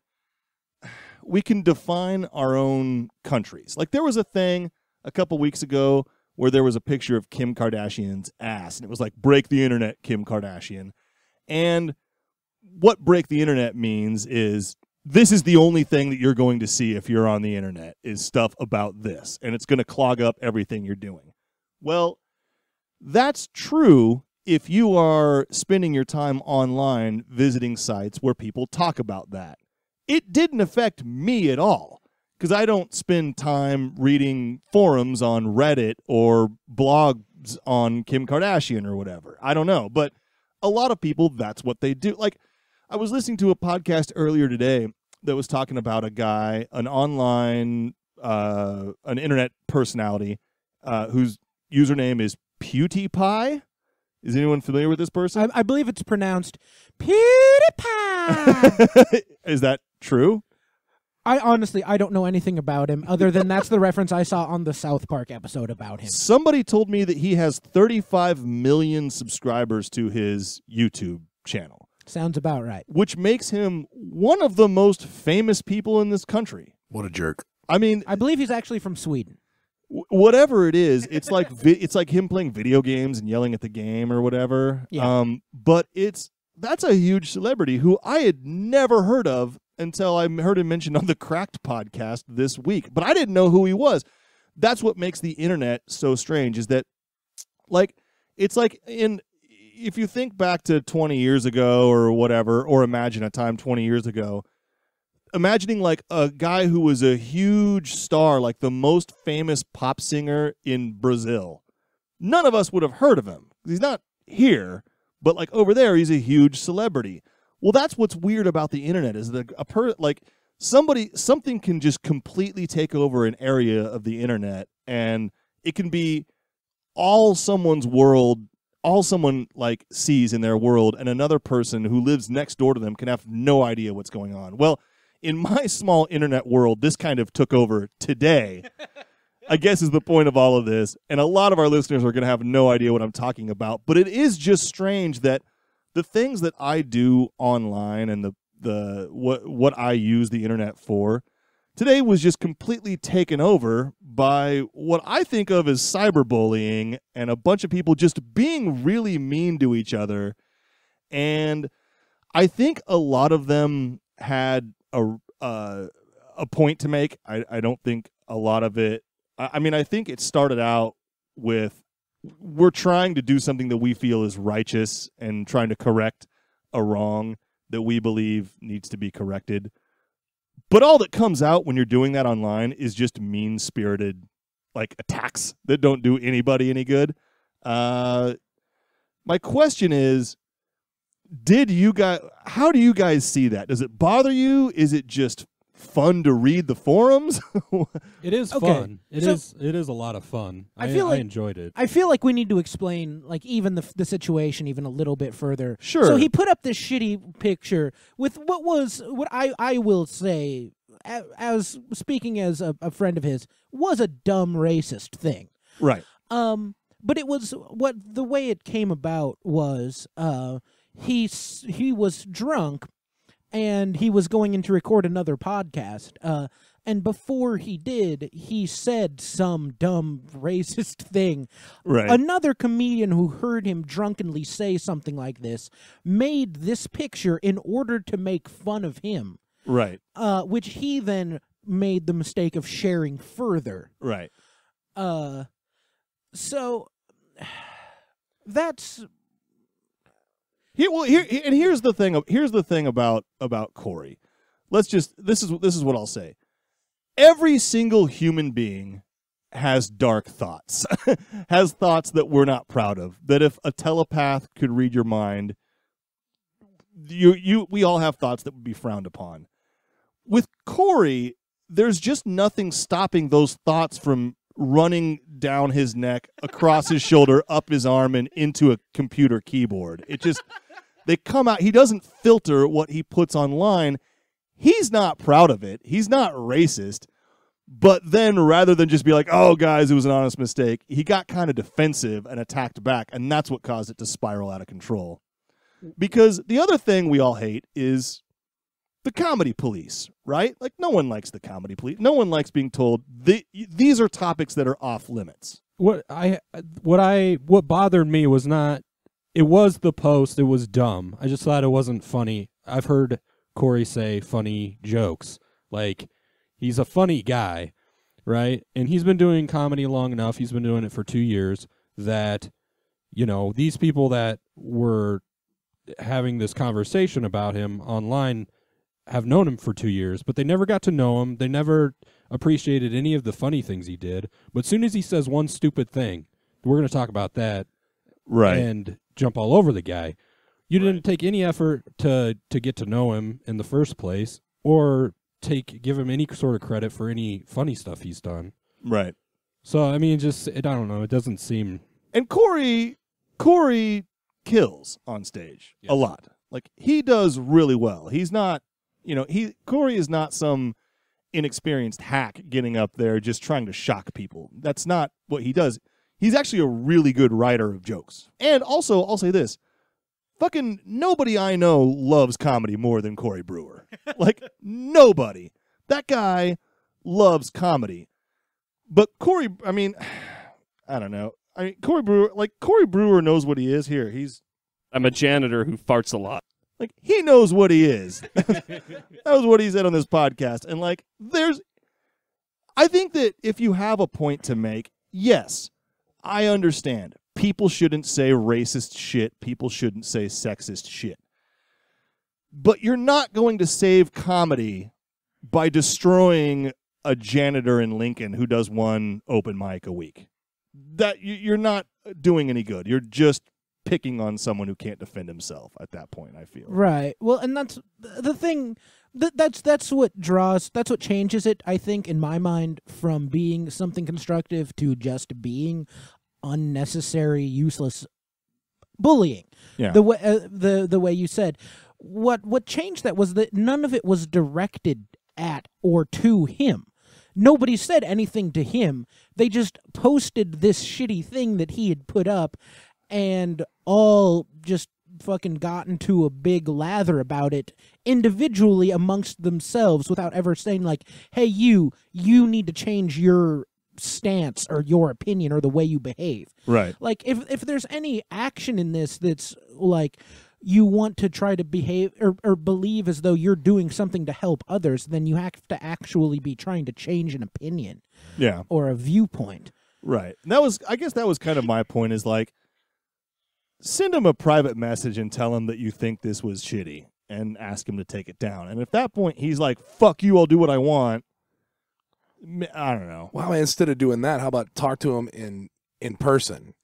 Speaker 1: we can define our own countries like there was a thing a couple weeks ago where there was a picture of Kim Kardashian's ass, and it was like "break the internet, Kim Kardashian." And what "break the internet" means is this is the only thing that you're going to see if you're on the internet is stuff about this, and it's going to clog up everything you're doing. Well, that's true if you are spending your time online visiting sites where people talk about that. It didn't affect me at all because I don't spend time reading forums on Reddit or blogs on Kim Kardashian or whatever. I don't know, but a lot of people that's what they do. Like I was listening to a podcast earlier today that was talking about a guy, an online, uh, an internet personality, uh, whose username is PewDiePie. Is anyone familiar with this person?
Speaker 4: I, I believe it's pronounced PewDiePie.
Speaker 1: is that true?
Speaker 4: I honestly I don't know anything about him other than that's the reference I saw on the South Park episode about him.
Speaker 1: Somebody told me that he has 35 million subscribers to his YouTube channel,
Speaker 4: Sounds about right.
Speaker 1: which makes him one of the most famous people in this country.
Speaker 3: What a jerk!
Speaker 1: I mean,
Speaker 4: I believe he's actually from Sweden.
Speaker 1: Whatever it is, it's like vi- it's like him playing video games and yelling at the game or whatever.
Speaker 4: Yeah.
Speaker 1: Um, but it's that's a huge celebrity who I had never heard of until I heard him mentioned on the Cracked podcast this week. But I didn't know who he was. That's what makes the internet so strange. Is that like it's like in if you think back to 20 years ago or whatever, or imagine a time 20 years ago, imagining like a guy who was a huge star, like the most famous pop singer in Brazil. None of us would have heard of him. He's not here, but like over there, he's a huge celebrity. Well, that's what's weird about the internet is that a per like somebody something can just completely take over an area of the internet, and it can be all someone's world all someone like sees in their world and another person who lives next door to them can have no idea what's going on well in my small internet world this kind of took over today i guess is the point of all of this and a lot of our listeners are going to have no idea what i'm talking about but it is just strange that the things that i do online and the the what what i use the internet for today was just completely taken over by what I think of as cyberbullying and a bunch of people just being really mean to each other. And I think a lot of them had a uh, a point to make. I, I don't think a lot of it. I, I mean, I think it started out with we're trying to do something that we feel is righteous and trying to correct a wrong that we believe needs to be corrected. But all that comes out when you're doing that online is just mean spirited like attacks that don't do anybody any good. Uh my question is did you guys how do you guys see that? Does it bother you? Is it just fun to read the forums?
Speaker 2: It is
Speaker 4: Okay,
Speaker 2: fun. It is.
Speaker 4: so-
Speaker 2: It is a lot of fun.
Speaker 4: I
Speaker 2: I,
Speaker 4: feel
Speaker 2: I
Speaker 4: like-
Speaker 2: enjoyed it.
Speaker 4: I feel like we need to explain like even the the situation even a little bit further.
Speaker 1: Sure.
Speaker 4: So he put up this shitty picture with what was what I I will say as speaking as a, a friend of his was a dumb racist thing.
Speaker 1: right.
Speaker 4: Um, but it was what the way it came about was uh he he was drunk and he was going in to record another podcast. Uh, and before he did, he said some dumb racist thing.
Speaker 1: Right.
Speaker 4: Another comedian who heard him drunkenly say something like this made this picture in order to make fun of him,
Speaker 1: right.
Speaker 4: uh, which he then made the mistake of sharing further.
Speaker 1: Right.
Speaker 4: Uh, so that's
Speaker 1: Here, well, here, and here's the thing. Here's the thing about about Corey. Let's just this is this is what I'll say. Every single human being has dark thoughts, has thoughts that we're not proud of. That if a telepath could read your mind, you you we all have thoughts that would be frowned upon. With Corey, there's just nothing stopping those thoughts from running down his neck, across his shoulder, up his arm, and into a computer keyboard. It just they come out. He doesn't filter what he puts online. He's not proud of it. He's not racist. But then rather than just be like, oh, guys, it was an honest mistake, he got kind of defensive and attacked back. And that's what caused it to spiral out of control. Because the other thing we all hate is the comedy police, right? Like, no one likes the comedy police. No one likes being told the, these are topics that are off limits.
Speaker 2: what I what I what bothered me was not it was the post it was dumb. I just thought it wasn't funny. I've heard corey say funny jokes like he's a funny guy right? And he's been doing comedy long enough he's been doing it for two years that you know these people that were having this conversation about him online have known him for two years but they never got to know him. They never appreciated any of the funny things he did. But soon as he says one stupid thing we're going to talk about that Right. and jump all over the guy. You didn't take any effort to to get to know him in the first place, or take give him any sort of credit for any funny stuff he's done.
Speaker 1: right.
Speaker 2: So I mean, just it, I don't know. It doesn't seem
Speaker 1: And Corey, Corey kills on stage a lot. Like he does really well. He's not, you know, he Corey is not some inexperienced hack getting up there just trying to shock people. That's not what he does. He's actually a really good writer of jokes. And also, I'll say this. Fucking nobody I know loves comedy more than Corey Brewer. like nobody. That guy loves comedy. But Corey, I mean, I don't know. I mean, Corey Brewer, like Corey Brewer knows what he is here. He's
Speaker 6: I'm a janitor who farts a lot.
Speaker 1: like he knows what he is. that was what he said on this podcast. And like, there's, I think that if you have a point to make, yes, I understand. People shouldn't say racist shit. People shouldn't say sexist shit. But you're not going to save comedy by destroying a janitor in Lincoln who does one open mic a week. That you- you're not doing any good. You're just picking on someone who can't defend himself at that point, I feel.
Speaker 4: Right. Well, and that's the thing. Th- that's that's what draws. That's what changes it. I think, in my mind, from being something constructive to just being unnecessary, useless bullying.
Speaker 1: Yeah.
Speaker 4: The way uh, the the way you said, what what changed that was that none of it was directed at or to him. Nobody said anything to him. They just posted this shitty thing that he had put up, and all just fucking got into a big lather about it individually amongst themselves without ever saying like hey you you need to change your stance or your opinion or the way you behave
Speaker 1: Right.
Speaker 4: like if if there's any action in this that's like you want to try to behave or, or believe as though you're doing something to help others then you have to actually be trying to change an opinion
Speaker 1: Yeah.
Speaker 4: or a viewpoint
Speaker 1: Right. And that was I guess that was kind of my point is like send him a private message and tell him that you think this was shitty and ask him to take it down. And at that point he's like, "Fuck you, I'll do what I want." I don't know.
Speaker 3: Wow, instead of doing that, how about talk to him in in person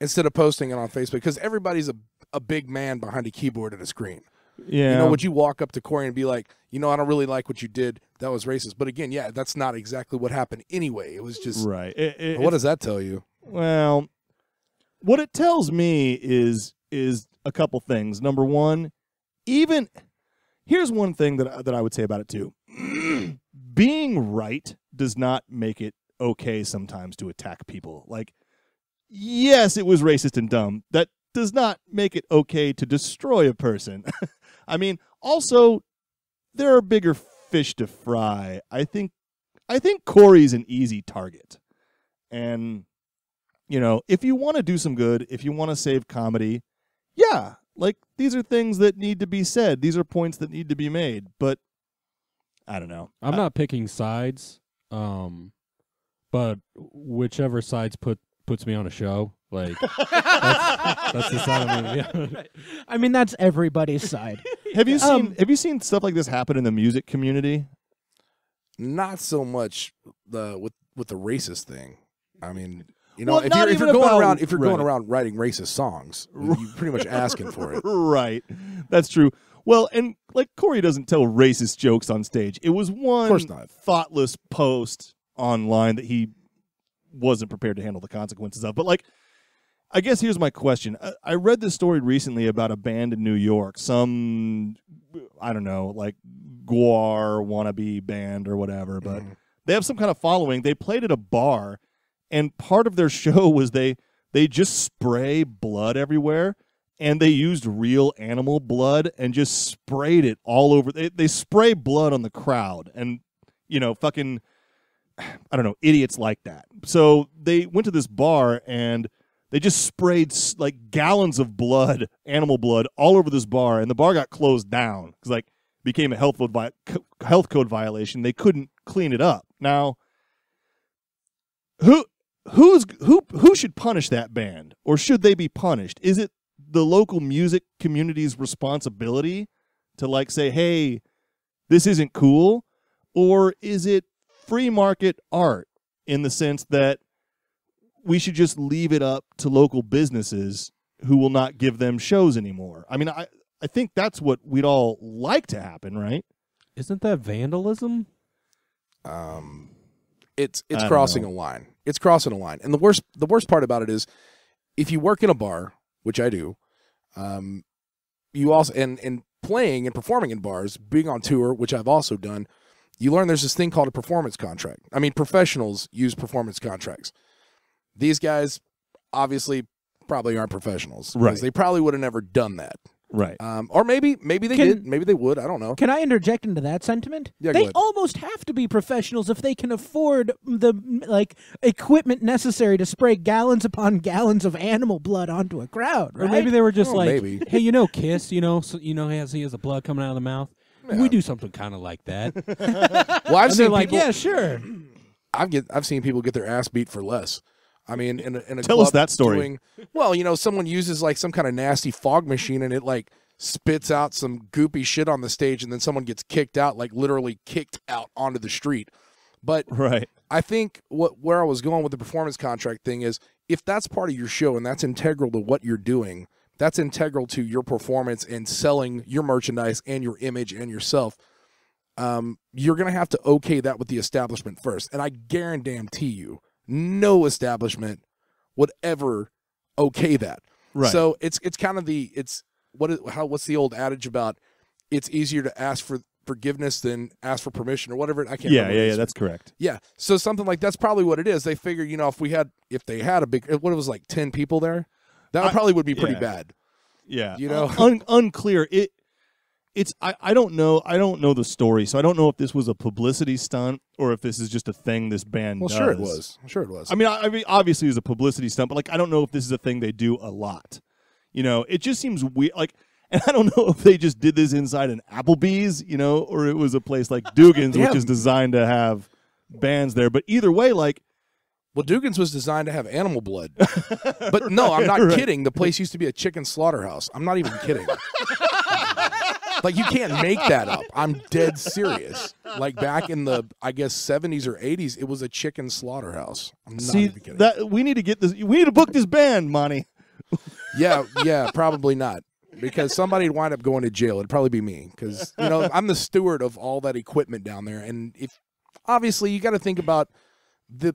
Speaker 3: instead of posting it on Facebook? Because everybody's a a big man behind a keyboard and a screen.
Speaker 1: Yeah.
Speaker 3: You know, would you walk up to Corey and be like, you know, I don't really like what you did. That was racist. But again, yeah, that's not exactly what happened anyway. It was just.
Speaker 1: right. It- it-
Speaker 3: What does that tell you?
Speaker 1: Well, what it tells me is is a couple things. Number one, even here's one thing that I- that I would say about it too. Being right does not make it okay sometimes to attack people. Like, yes, it was racist and dumb. That does not make it okay to destroy a person. I mean, also there are bigger fish to fry. I think I think Corey's an easy target. And you know, if you want to do some good, if you want to save comedy, yeah, like these are things that need to be said. These are points that need to be made, but I don't know.
Speaker 2: I'm
Speaker 1: I-
Speaker 2: not picking sides, um, but whichever sides put puts me on a show, like that's, that's the side I'm gonna be on.
Speaker 4: I mean, that's everybody's side.
Speaker 1: Have you seen
Speaker 4: Um,
Speaker 1: have you seen stuff like this happen in the music community?
Speaker 3: Not so much the with with the racist thing. I mean, you know,
Speaker 1: Well,
Speaker 3: if you're if you're going
Speaker 1: about-
Speaker 3: around if you're going around writing racist songs, you're pretty much asking for it.
Speaker 1: right. That's true. Well, and like Corey doesn't tell racist jokes on stage. It was one
Speaker 3: course not.
Speaker 1: thoughtless post online that he wasn't prepared to handle the consequences of. But like, I guess here's my question. I, I read this story recently about a band in New York, some I don't know, like Gwar wannabe band or whatever, but
Speaker 3: Mhm.
Speaker 1: they have some kind of following. They played at a bar, and part of their show was they they just spray blood everywhere, and they used real animal blood and just sprayed it all over. They they spray blood on the crowd, and you know, fucking, I don't know, idiots like that. So they went to this bar and. They just sprayed like gallons of blood, animal blood, all over this bar, and the bar got closed down because like became a health code, health code violation. They couldn't clean it up. Now, who who's who who should punish that band, or should they be punished? Is it the local music community's responsibility to like say, "Hey, this isn't cool," or is it free market art in the sense that we should just leave it up to local businesses who will not give them shows anymore? I mean, I I think that's what we'd all like to happen, right?
Speaker 2: Isn't that vandalism?
Speaker 3: um, it's it's crossing
Speaker 1: know.
Speaker 3: a line. It's crossing a line, and the worst the worst part about it is, if you work in a bar, which I do, um, you also and and playing and performing in bars, being on tour, which I've also done, you learn there's this thing called a performance contract. I mean, professionals use performance contracts. These guys obviously probably aren't professionals.
Speaker 1: Right.
Speaker 3: They probably would have never done that,
Speaker 1: Right.
Speaker 3: um, or maybe maybe they
Speaker 4: Can-
Speaker 3: did, maybe they would. I don't know.
Speaker 4: Can I interject into that sentiment?
Speaker 3: Yeah, go
Speaker 4: they
Speaker 3: ahead.
Speaker 4: almost have to be professionals if they can afford the like equipment necessary to spray gallons upon gallons of animal blood onto a crowd,
Speaker 2: Or maybe they were just
Speaker 3: Oh,
Speaker 2: like,
Speaker 3: maybe.
Speaker 2: hey, you know, Kiss, you know, so, you know, he has he has the blood coming out of the mouth.
Speaker 3: Yeah.
Speaker 2: We do something kind of like that.
Speaker 3: Well, I've
Speaker 2: and they're
Speaker 3: seen
Speaker 2: like,
Speaker 3: people.
Speaker 2: yeah, sure.
Speaker 3: I've get I've seen people get their ass beat for less. I mean, in a, in a
Speaker 1: Tell us that story.
Speaker 3: Doing, well, you know, someone uses like some kind of nasty fog machine and it like spits out some goopy shit on the stage, and then someone gets kicked out, like literally kicked out onto the street. But
Speaker 1: Right.
Speaker 3: I think what where I was going with the performance contract thing is if that's part of your show and that's integral to what you're doing, that's integral to your performance and selling your merchandise and your image and yourself. Um, you're gonna have to okay that with the establishment first, and I guarantee you, no establishment would ever okay that.
Speaker 1: Right.
Speaker 3: So it's it's kind of the it's what is how what's the old adage about it's easier to ask for forgiveness than ask for permission or whatever. I can't.
Speaker 1: yeah,
Speaker 3: remember
Speaker 1: yeah, yeah. That's correct.
Speaker 3: yeah. So something like that's probably what it is. They figure, you know, if we had if they had a big what it was like ten people there, that
Speaker 1: I-
Speaker 3: probably would be pretty
Speaker 1: yeah.
Speaker 3: bad.
Speaker 1: Yeah,
Speaker 3: You know?
Speaker 1: Un- unclear. It, it's I, I don't know. I don't know the story, so I don't know if this was a publicity stunt or if this is just a thing this band.
Speaker 3: Well, sure it was. Sure it was.
Speaker 1: I mean, I, I mean, obviously it was a publicity stunt, but like, I don't know if this is a thing they do a lot. You know, it just seems weird. Like, and I don't know if they just did this inside an Applebee's, you know, or it was a place like Dugan's, which is designed to have bands there. But either way, like,
Speaker 3: well, Dugan's was designed to have animal blood, but no, I'm not
Speaker 1: Right.
Speaker 3: kidding. The place used to be a chicken slaughterhouse. I'm not even kidding. Like you can't make that up. I'm dead serious. Like back in the I guess 70s or 80s, it was a chicken slaughterhouse. I'm not
Speaker 1: see
Speaker 3: even kidding.
Speaker 1: that we need to get this. We need to book this band, Monte.
Speaker 3: Yeah, yeah, probably not. Because somebody'd wind up going to jail. It'd probably be me. Because, you know, I'm the steward of all that equipment down there. And if obviously you got to think about the,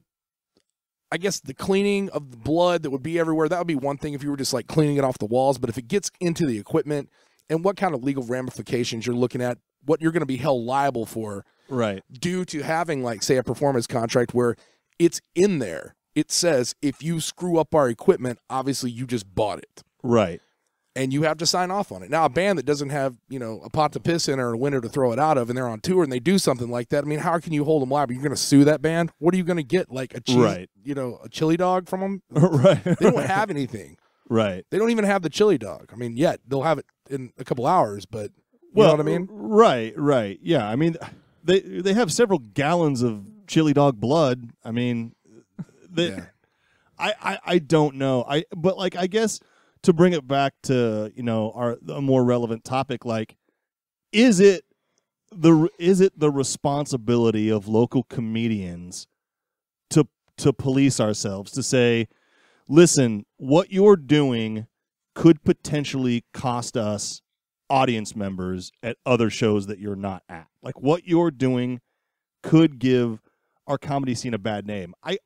Speaker 3: I guess, the cleaning of the blood that would be everywhere. That would be one thing if you were just like cleaning it off the walls. But if it gets into the equipment and what kind of legal ramifications you're looking at, what you're going to be held liable for
Speaker 1: Right.
Speaker 3: due to having, like, say, a performance contract where it's in there. It says if you screw up our equipment, obviously you just bought it.
Speaker 1: Right.
Speaker 3: and you have to sign off on it. Now, a band that doesn't have you know a pot to piss in or a window to throw it out of, and they're on tour and they do something like that. I mean, how can you hold them liable? You're going to sue that band. What are you going to get? Like a cheese,
Speaker 1: Right.
Speaker 3: you know, a chili dog from them?
Speaker 1: right.
Speaker 3: They don't have anything.
Speaker 1: right.
Speaker 3: They don't even have the chili dog. I mean, yet they'll have it in a couple hours, but you
Speaker 1: Well,
Speaker 3: know what I mean?
Speaker 1: Right, right. Yeah, I mean, they they have several gallons of chili dog blood. I mean, they,
Speaker 3: Yeah.
Speaker 1: I, I I don't know. I but like I guess to bring it back to you know our a more relevant topic, like is it the is it the responsibility of local comedians to to police ourselves to say, listen, what you're doing could potentially cost us audience members at other shows that you're not at. Like what you're doing could give our comedy scene a bad name. I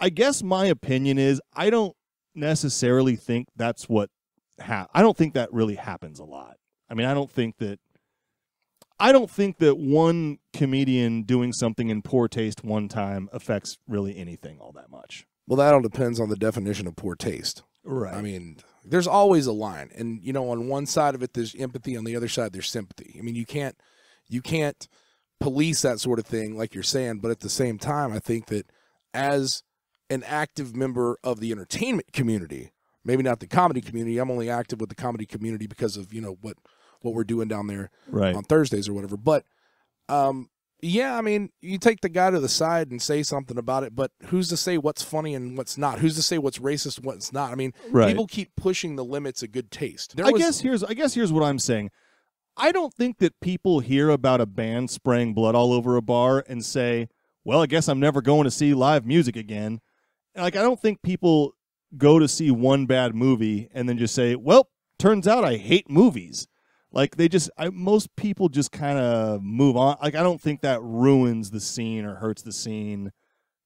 Speaker 1: I guess my opinion is I don't necessarily think that's what ha- I don't think that really happens a lot. I mean, I don't think that I don't think that one comedian doing something in poor taste one time affects really anything all that much.
Speaker 3: Well, that all depends on the definition of poor taste.
Speaker 1: Right.
Speaker 3: I mean, there's always a line, and you know, on one side of it, there's empathy. On the other side, there's sympathy. I mean, you can't, you can't police that sort of thing, like you're saying. But at the same time, I think that as an active member of the entertainment community, maybe not the comedy community. I'm only active with the comedy community because of you know what what we're doing down there
Speaker 1: right.
Speaker 3: on Thursdays or whatever. But um, yeah, I mean, you take the guy to the side and say something about it, but who's to say what's funny and what's not? Who's to say what's racist and what's not? I mean,
Speaker 1: Right.
Speaker 3: people keep pushing the limits of good taste. There
Speaker 1: I
Speaker 3: was-
Speaker 1: guess here's I guess here's what I'm saying. I don't think that people hear about a band spraying blood all over a bar and say, "Well, I guess I'm never going to see live music again." Like I don't think people go to see one bad movie and then just say, "Well, turns out I hate movies." Like they just I, most people just kind of move on. Like I don't think that ruins the scene or hurts the scene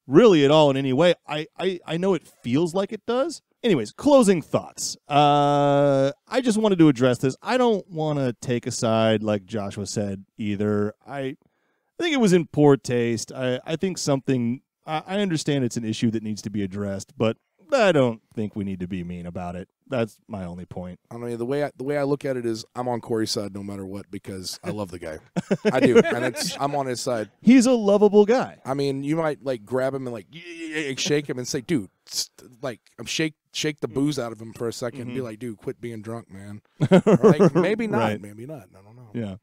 Speaker 1: really at all in any way. I I, I know it feels like it does. Anyways, closing thoughts. Uh, I just wanted to address this. I don't want to take a side like Joshua said either. I, I think it was in poor taste. I, I think something. I, I understand it's an issue that needs to be addressed, but I don't think we need to be mean about it. That's my only point.
Speaker 3: I mean, the way I, the way I look at it is, I'm on Corey's side no matter what because I love the guy. I do, and it's I'm on his side.
Speaker 1: He's a lovable guy.
Speaker 3: I mean, you might like grab him and like shake him and say, "Dude, like I'm shake shake the booze out of him for a 2nd and be like, dude, quit being drunk, man." Like maybe not,
Speaker 1: Right.
Speaker 3: maybe not. I don't know.
Speaker 1: Yeah.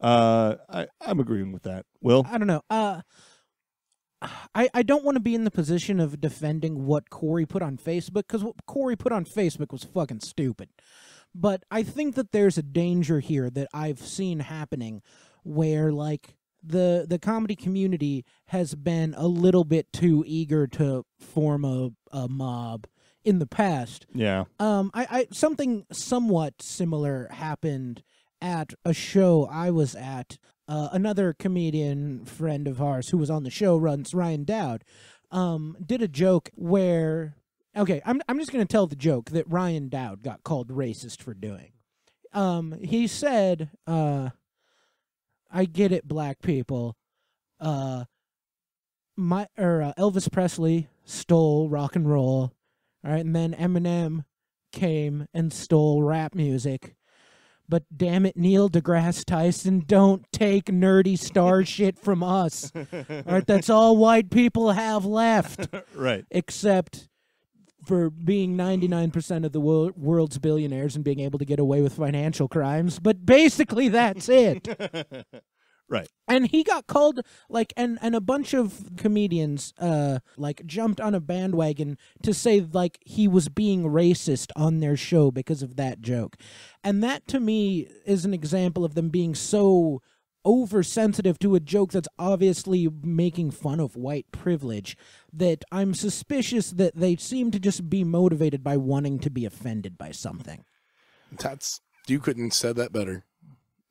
Speaker 1: Uh, I I'm agreeing with that. Will.
Speaker 4: I don't know. Uh, I I don't want to be in the position of defending what Corey put on Facebook because what Corey put on Facebook was fucking stupid. But I think that there's a danger here that I've seen happening, where like the the comedy community has been a little bit too eager to form a, a mob in the past
Speaker 1: Yeah.
Speaker 4: um, I, I something somewhat similar happened at a show I was at. Uh, another comedian friend of ours who was on the show runs Ryan Dowd. Um, did a joke where okay, I'm I'm just gonna tell the joke that Ryan Dowd got called racist for doing. Um, he said, uh, "I get it, black people. Uh, my or uh, Elvis Presley stole rock and roll." All right, and then Eminem came and stole rap music. But damn it, Neil deGrasse Tyson, don't take nerdy star shit from us. All right, that's all white people have left,
Speaker 1: Right.
Speaker 4: except for being 99% of the wor- world's billionaires and being able to get away with financial crimes. But basically, that's it
Speaker 1: Right.
Speaker 4: and he got called like and and a bunch of comedians uh like jumped on a bandwagon to say like he was being racist on their show because of that joke and that to me is an example of them being so oversensitive to a joke that's obviously making fun of white privilege that i'm suspicious that they seem to just be motivated by wanting to be offended by something
Speaker 3: That's you couldn't have said that better.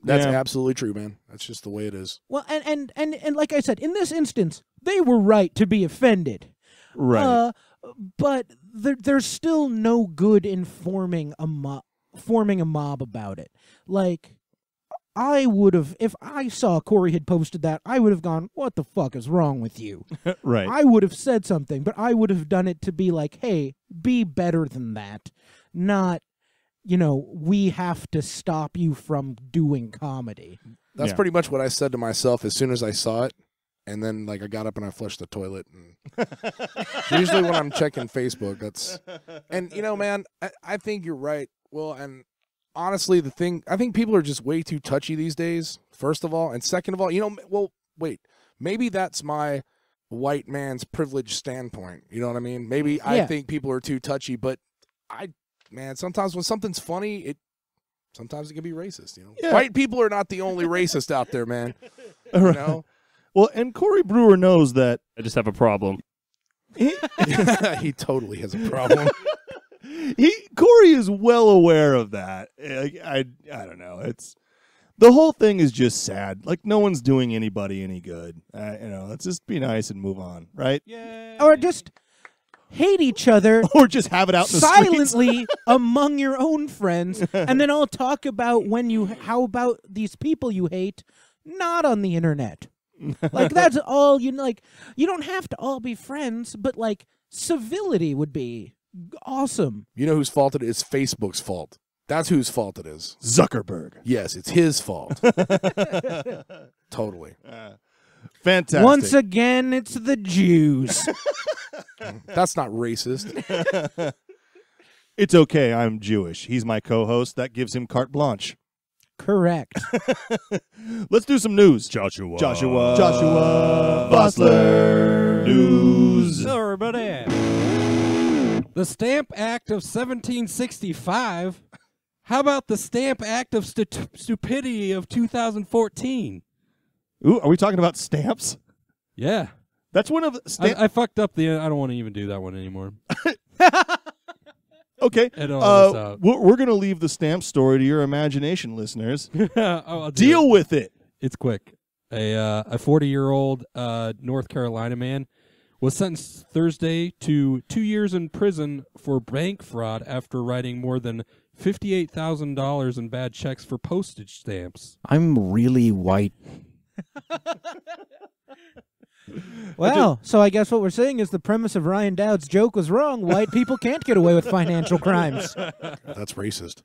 Speaker 3: That's
Speaker 1: Yeah.
Speaker 3: absolutely true, man. That's just the way it is.
Speaker 4: well and and and, and like i said in this instance they were right to be offended
Speaker 1: Right.
Speaker 4: Uh, but there, there's still no good in forming a mob, forming a mob about it. Like, I would have, if I saw Corey had posted that, I would have gone, "What the fuck is wrong with you?"
Speaker 1: right.
Speaker 4: I would have said something, but I would have done it to be like, "Hey, be better than that," not, you know, we have to stop you from doing comedy.
Speaker 3: That's
Speaker 1: Yeah.
Speaker 3: pretty much what I said to myself as soon as I saw it. And then like I got up and I flushed the toilet and usually when I'm checking Facebook, that's and you know, man, I, I think you're right. Well, and honestly, the thing I think people are just way too touchy these days. First of all, and second of all, you know, well, wait, maybe that's my white man's privileged standpoint. You know what I mean? Maybe I think people are too touchy, but I, man, sometimes when something's funny, it sometimes it can be racist. You know,
Speaker 1: Yeah.
Speaker 3: white people are not the only racist out there, man. You know,
Speaker 1: Well, and Corey Brewer knows that
Speaker 6: I just have a problem.
Speaker 1: he,
Speaker 3: he totally has a problem.
Speaker 1: he Corey is well aware of that. I, I I don't know. It's the whole thing is just sad. Like no one's doing anybody any good. Uh, you know, let's just be nice and move on, right?
Speaker 2: Yeah.
Speaker 4: Or just hate each other
Speaker 1: Or just have it out in the
Speaker 4: silently among your own friends and then I'll talk about when you how about these people you hate not on the internet. like that's all you know, like you don't have to all be friends, but like civility would be awesome.
Speaker 3: You know whose fault it is? Facebook's fault. That's whose fault it is.
Speaker 1: Zuckerberg.
Speaker 3: Yes, it's his fault. totally. Uh.
Speaker 1: Fantastic.
Speaker 4: Once again, it's the Jews.
Speaker 3: That's not racist.
Speaker 1: it's okay. I'm Jewish. He's my co-host. That gives him carte blanche.
Speaker 4: Correct.
Speaker 1: Let's do some news.
Speaker 6: Joshua.
Speaker 1: Joshua. Joshua Vossler. News.
Speaker 2: Hello, everybody. The Stamp Act of 1765. How about the Stamp Act of stu- Stupidity of 2014?
Speaker 1: Ooh, are we talking about stamps?
Speaker 2: Yeah.
Speaker 1: That's one of the
Speaker 2: I. I fucked up the. I don't want to even do that one anymore.
Speaker 1: okay.
Speaker 2: Edit all this
Speaker 1: Uh,
Speaker 2: out.
Speaker 1: we're, we're going to leave the stamp story to your imagination, listeners.
Speaker 2: Oh, I'll do
Speaker 1: Deal
Speaker 2: it.
Speaker 1: with it.
Speaker 2: It's quick. A uh, a 40 year old uh, North Carolina man was sentenced Thursday to two years in prison for bank fraud after writing more than fifty-eight thousand dollars in bad checks for postage stamps.
Speaker 7: I'm really white.
Speaker 4: Well, so I guess what we're saying is the premise of Ryan Dowd's joke was wrong. White people can't get away with financial crimes.
Speaker 3: That's racist.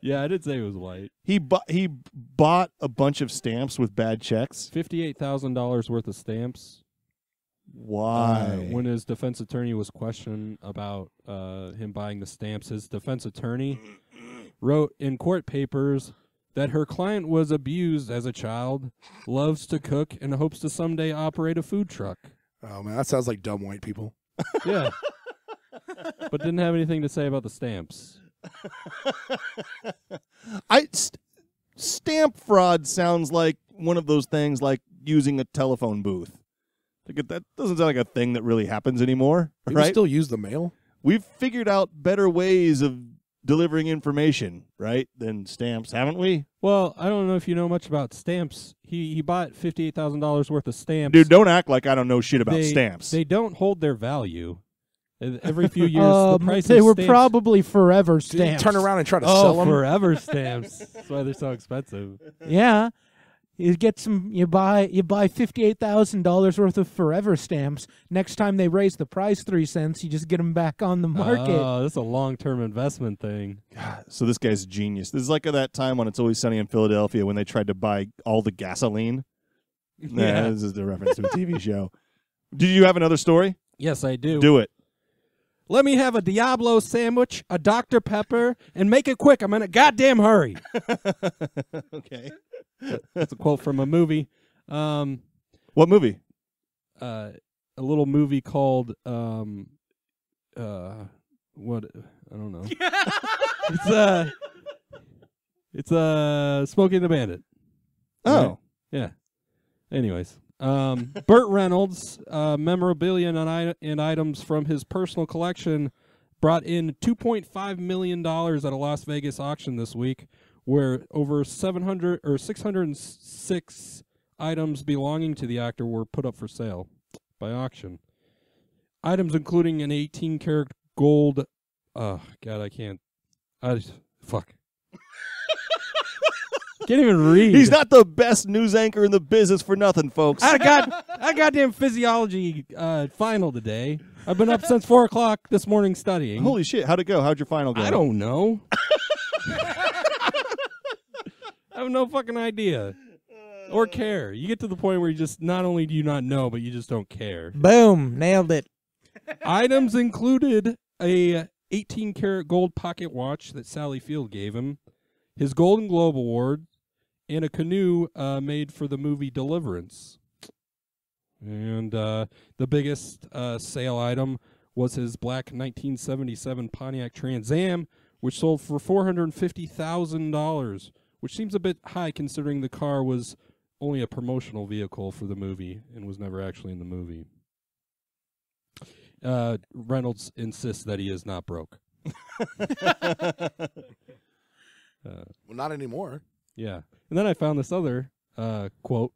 Speaker 2: yeah, I did say it was white.
Speaker 1: He bought he bought a bunch of stamps with bad checks.
Speaker 2: Fifty-eight thousand dollars worth of stamps.
Speaker 1: Why?
Speaker 2: Uh, when his defense attorney was questioned about uh, him buying the stamps, his defense attorney wrote in court papers that her client was abused as a child, loves to cook, and hopes to someday operate a food truck.
Speaker 3: Oh man, that sounds like dumb white people.
Speaker 2: Yeah. but didn't have anything to say about the stamps.
Speaker 1: I st- stamp fraud sounds like one of those things like using a telephone booth. Like that doesn't sound like a thing that really happens anymore,
Speaker 3: People
Speaker 1: right?
Speaker 3: still use the mail.
Speaker 1: We've figured out better ways of delivering information, right? Than stamps, haven't we?
Speaker 2: Well, I don't know if you know much about stamps. He he bought fifty-eight thousand dollars worth of stamps.
Speaker 1: Dude, don't act like I don't know shit about
Speaker 2: they,
Speaker 1: stamps.
Speaker 2: They don't hold their value. Every few years,
Speaker 4: Um,
Speaker 2: the price
Speaker 4: they
Speaker 2: of
Speaker 4: were
Speaker 2: stamps
Speaker 4: probably forever stamps.
Speaker 3: turn around and try to
Speaker 2: oh
Speaker 3: sell them?
Speaker 2: forever stamps. That's why they're so expensive.
Speaker 4: Yeah. You get some you buy you buy fifty eight thousand dollars worth of forever stamps. Next time they raise the price three cents, you just get them back on the market.
Speaker 2: Oh, that's a long-term investment thing.
Speaker 1: so this guy's a genius. This is like that time when It's Always Sunny in Philadelphia when they tried to buy all the gasoline. Nah,
Speaker 2: Yeah.
Speaker 1: this is the reference to a TV show. Do you have another story?
Speaker 2: Yes, I do.
Speaker 1: Do it.
Speaker 2: Let me have a Diablo sandwich, a Dr Pepper, and make it quick. I'm in a goddamn hurry.
Speaker 1: okay.
Speaker 2: That's a quote from a movie. Um,
Speaker 1: What movie?
Speaker 2: uh, a little movie called um, uh, what? I don't know. it's uh, it's uh, Smokey the Bandit.
Speaker 1: Oh.
Speaker 2: Right? Yeah. Anyways, um, Burt Reynolds, uh, memorabilia and, i- and items from his personal collection brought in $2.5 million at a Las Vegas auction this week, where over 700 or 606 items belonging to the actor were put up for sale by auction. Items including an 18 karat gold. Oh, God, I can't. I just, fuck. Can't even read.
Speaker 1: He's not the best news anchor in the business for nothing, folks.
Speaker 2: I got I goddamn physiology uh, final today. I've been up since four o'clock this morning studying.
Speaker 1: Holy shit! How'd it go? How'd your final go?
Speaker 2: I don't know. have no fucking idea or care. You get to the point where you just not only do you not know, but you just don't care.
Speaker 4: Boom, nailed it.
Speaker 2: Items included a 18 karat gold pocket watch that Sally Field gave him, his Golden Globe Award, and a canoe uh, made for the movie Deliverance. And uh, the biggest uh, sale item was his black 1977 Pontiac Trans Am, which sold for $450,000, which seems a bit high considering the car was only a promotional vehicle for the movie and was never actually in the movie. Uh, Reynolds insists that he is not broke. Uh,
Speaker 3: Well, not anymore.
Speaker 2: yeah. And then I found this other uh, quote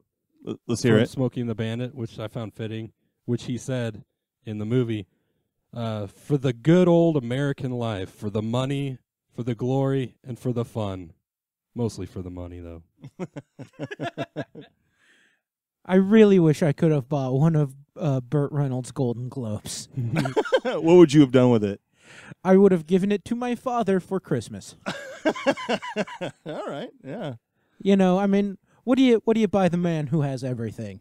Speaker 1: L- Let's hear it.
Speaker 2: Smokey and the Bandit, which I found fitting, which he said in the movie, uh, for the good old American life, for the money, for the glory, and for the fun. Mostly for the money, though.
Speaker 4: I really wish I could have bought one of uh, Burt Reynolds' Golden Globes.
Speaker 1: what would you have done with it?
Speaker 4: I would have given it to my father for Christmas.
Speaker 1: All right. Yeah.
Speaker 4: You know, I mean, what do you what do you buy the man who has everything?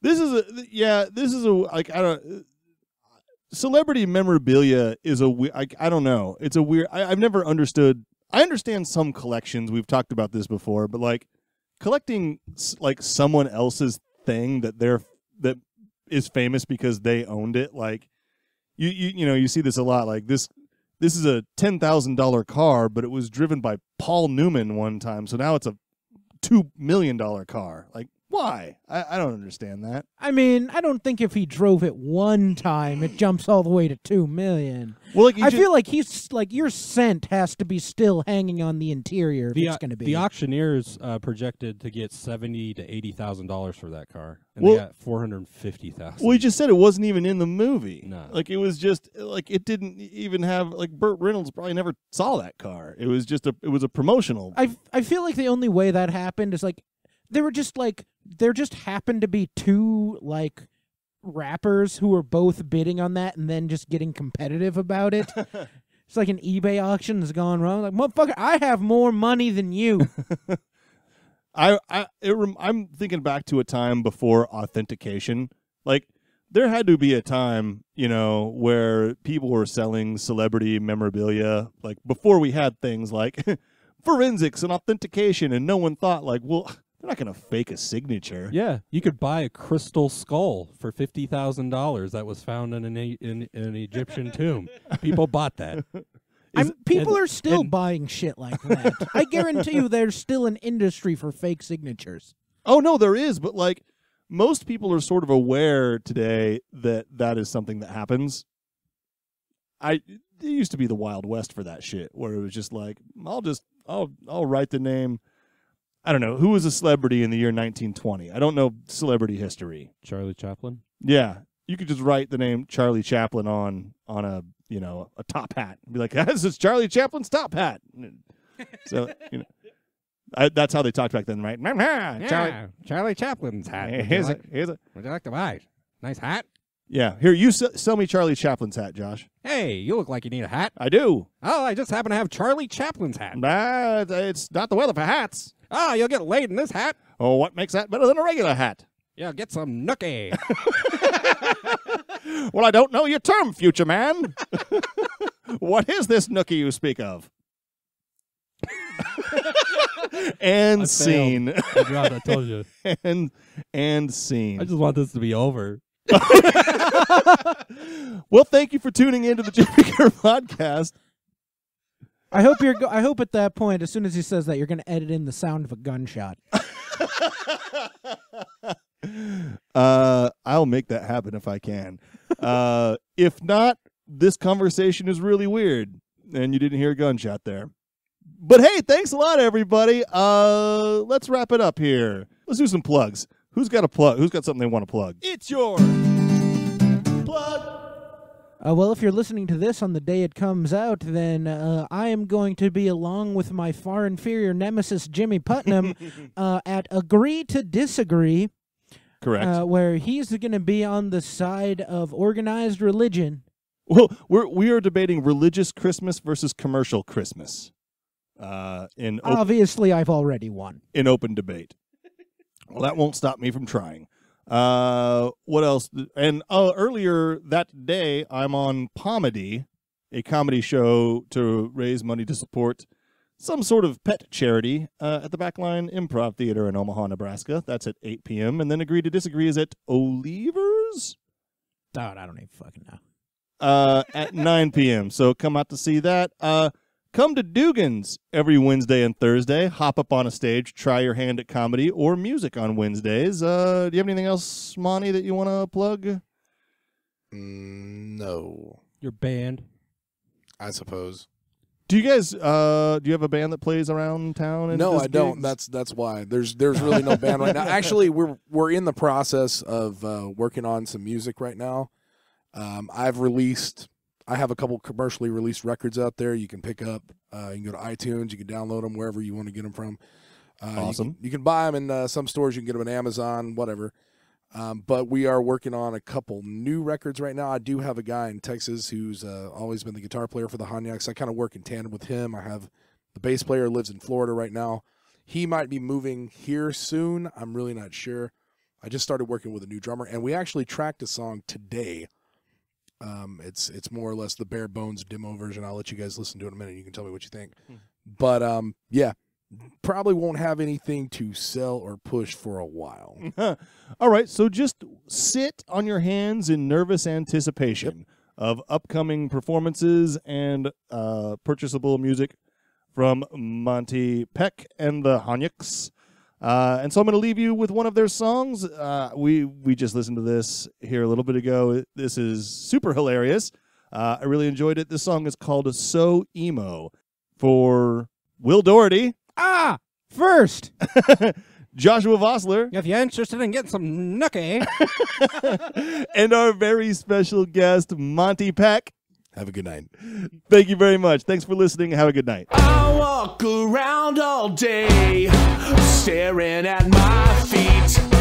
Speaker 1: This is a yeah. This is a like I don't. Celebrity memorabilia is a we- I, I don't know. It's a weird. I, I've never understood. I understand some collections. We've talked about this before, but like collecting like someone else's thing that they're that is famous because they owned it. Like you you you know you see this a lot. Like this this is a ten thousand dollar car, but it was driven by Paul Newman one time, so now it's a two million dollar car. Like why? I, I don't understand that.
Speaker 4: I mean, I don't think if he drove it one time, it jumps all the way to two million.
Speaker 1: Well, like
Speaker 4: I
Speaker 1: ju-
Speaker 4: feel like he's like your scent has to be still hanging on the interior. If
Speaker 2: The,
Speaker 4: it's going to be
Speaker 2: the auctioneers uh, projected to get seventy to eighty thousand dollars for that car, and
Speaker 1: Well-
Speaker 2: they got four hundred fifty thousand.
Speaker 1: Well, you just said it wasn't even in the movie.
Speaker 2: No.
Speaker 1: Like it was just like it didn't even have like Burt Reynolds probably never saw that car. It was just a it was a promotional.
Speaker 4: I I feel like the only way that happened is like there were just like there just happened to be two like rappers who were both bidding on that and then just getting competitive about it. it's like an eBay auction has gone wrong. Like motherfucker, I have more money than you.
Speaker 1: I I it rem- I'm thinking back to a time before authentication. Like there had to be a time, you know, where people were selling celebrity memorabilia like before we had things like forensics and authentication and no one thought like, well, they're not going to fake a signature.
Speaker 2: Yeah, you could buy a crystal skull for fifty thousand dollars that was found in an a- in, in an Egyptian tomb. People bought that.
Speaker 4: People
Speaker 2: and-
Speaker 4: are still
Speaker 2: and-
Speaker 4: buying shit like that. I guarantee you, there's still an industry for fake signatures.
Speaker 1: Oh no, there is, but like most people are sort of aware today that that is something that happens. I it used to be the Wild West for that shit, where it was just like I'll just I'll I'll write the name. I don't know who was a celebrity in the year 1920. I don't know celebrity history.
Speaker 2: Charlie Chaplin.
Speaker 1: Yeah, you could just write the name Charlie Chaplin on on a you know a top hat and be like, "This is Charlie Chaplin's top hat." So you know, I, that's how they talked back then, right? Charlie,
Speaker 2: Charlie Chaplin's hat.
Speaker 1: here's a, here's a,
Speaker 2: would you like to buy? Nice hat.
Speaker 1: Yeah, here you s- sell me Charlie Chaplin's hat, Josh.
Speaker 2: Hey, you look like you need a hat.
Speaker 1: I do.
Speaker 2: Oh, I just happen to have Charlie Chaplin's hat.
Speaker 1: But it's not the weather for hats.
Speaker 2: Oh, you'll get laid in this hat.
Speaker 1: Oh, what makes that better than a regular hat?
Speaker 2: Yeah, get some nookie.
Speaker 1: Well, I don't know your term, future man. what is this nookie you speak of? and
Speaker 2: I
Speaker 1: scene.
Speaker 2: I dropped. I told you.
Speaker 1: and and scene.
Speaker 2: I just want this to be over.
Speaker 1: well, thank you for tuning into the Jimmy Curve podcast.
Speaker 4: I hope you're. Go- I hope at that point, as soon as he says that, you're going to edit in the sound of a gunshot.
Speaker 1: Uh, I'll make that happen if I can. Uh, if not, this conversation is really weird, and you didn't hear a gunshot there. But hey, thanks a lot, everybody. Uh, let's wrap it up here. Let's do some plugs. Who's got a plug? Who's got something they want to plug? It's your plug.
Speaker 4: Uh, well, if you're listening to this on the day it comes out, then uh, I am going to be along with my far inferior nemesis Jimmy Putnam uh, at Agree to Disagree,
Speaker 1: Correct.
Speaker 4: uh, where he's going to be on the side of organized religion.
Speaker 1: well, we're we are debating religious Christmas versus commercial Christmas. uh, in op-
Speaker 4: Obviously, I've already won.
Speaker 1: in open debate. Well, that won't stop me from trying. Uh, what else? And uh, earlier that day, I'm on Pomedy, a comedy show to raise money to support some sort of pet charity uh, at the Backline Improv Theater in Omaha, Nebraska. That's at 8 p.m. And then Agree to Disagree is at Oliver's
Speaker 4: God, I don't even fucking know.
Speaker 1: uh, at 9 p.m. So come out to see that. Uh, come to Dugan's every Wednesday and Thursday. Hop up on a stage, try your hand at comedy or music on Wednesdays. Uh, do you have anything else, Monte, that you want to plug?
Speaker 3: Mm, no,
Speaker 2: Your band.
Speaker 3: I suppose.
Speaker 1: Do you guys uh, do you have a band that plays around town?
Speaker 3: No,
Speaker 1: does
Speaker 3: I don't. That's that's why there's there's really no band right now. Actually, we're we're in the process of uh, working on some music right now. Um, I've released. I have a couple commercially released records out there. You can pick up. Uh, you can go to iTunes. You can download them wherever you want to get them from. Uh, you
Speaker 1: Awesome.
Speaker 3: can- You can, buy them in uh, some stores. You can get them on Amazon, whatever. Um, but we are working on a couple new records right now. I do have a guy in Texas who's uh, always been the guitar player for the Hanyaks. I kind of work in tandem with him. I have the bass player lives in Florida right now. He might be moving here soon. I'm really not sure. I just started working with a new drummer, and we actually tracked a song today. Um, it's it's more or less the bare bones demo version. I'll let you guys listen to it in a minute. You can tell me what you think. But um, yeah, probably won't have anything to sell or push for a while.
Speaker 1: All right, so just sit on your hands in nervous anticipation of upcoming performances and uh, purchasable music from Monte Peck and the Hanyaks. Uh, and so I'm going to leave you with one of their songs. Uh, we we just listened to this here a little bit ago. This is super hilarious. Uh, I really enjoyed it. This song is called "So Emo" for Will Doherty,
Speaker 4: Ah, first,
Speaker 1: Joshua Vossler,
Speaker 2: If you're interested in getting some nookie,
Speaker 1: and our very special guest, Monte Peck.
Speaker 3: Have a good night.
Speaker 1: Thank you very much. Thanks for listening. Have a good night.
Speaker 7: Walk around all day, staring at my feet.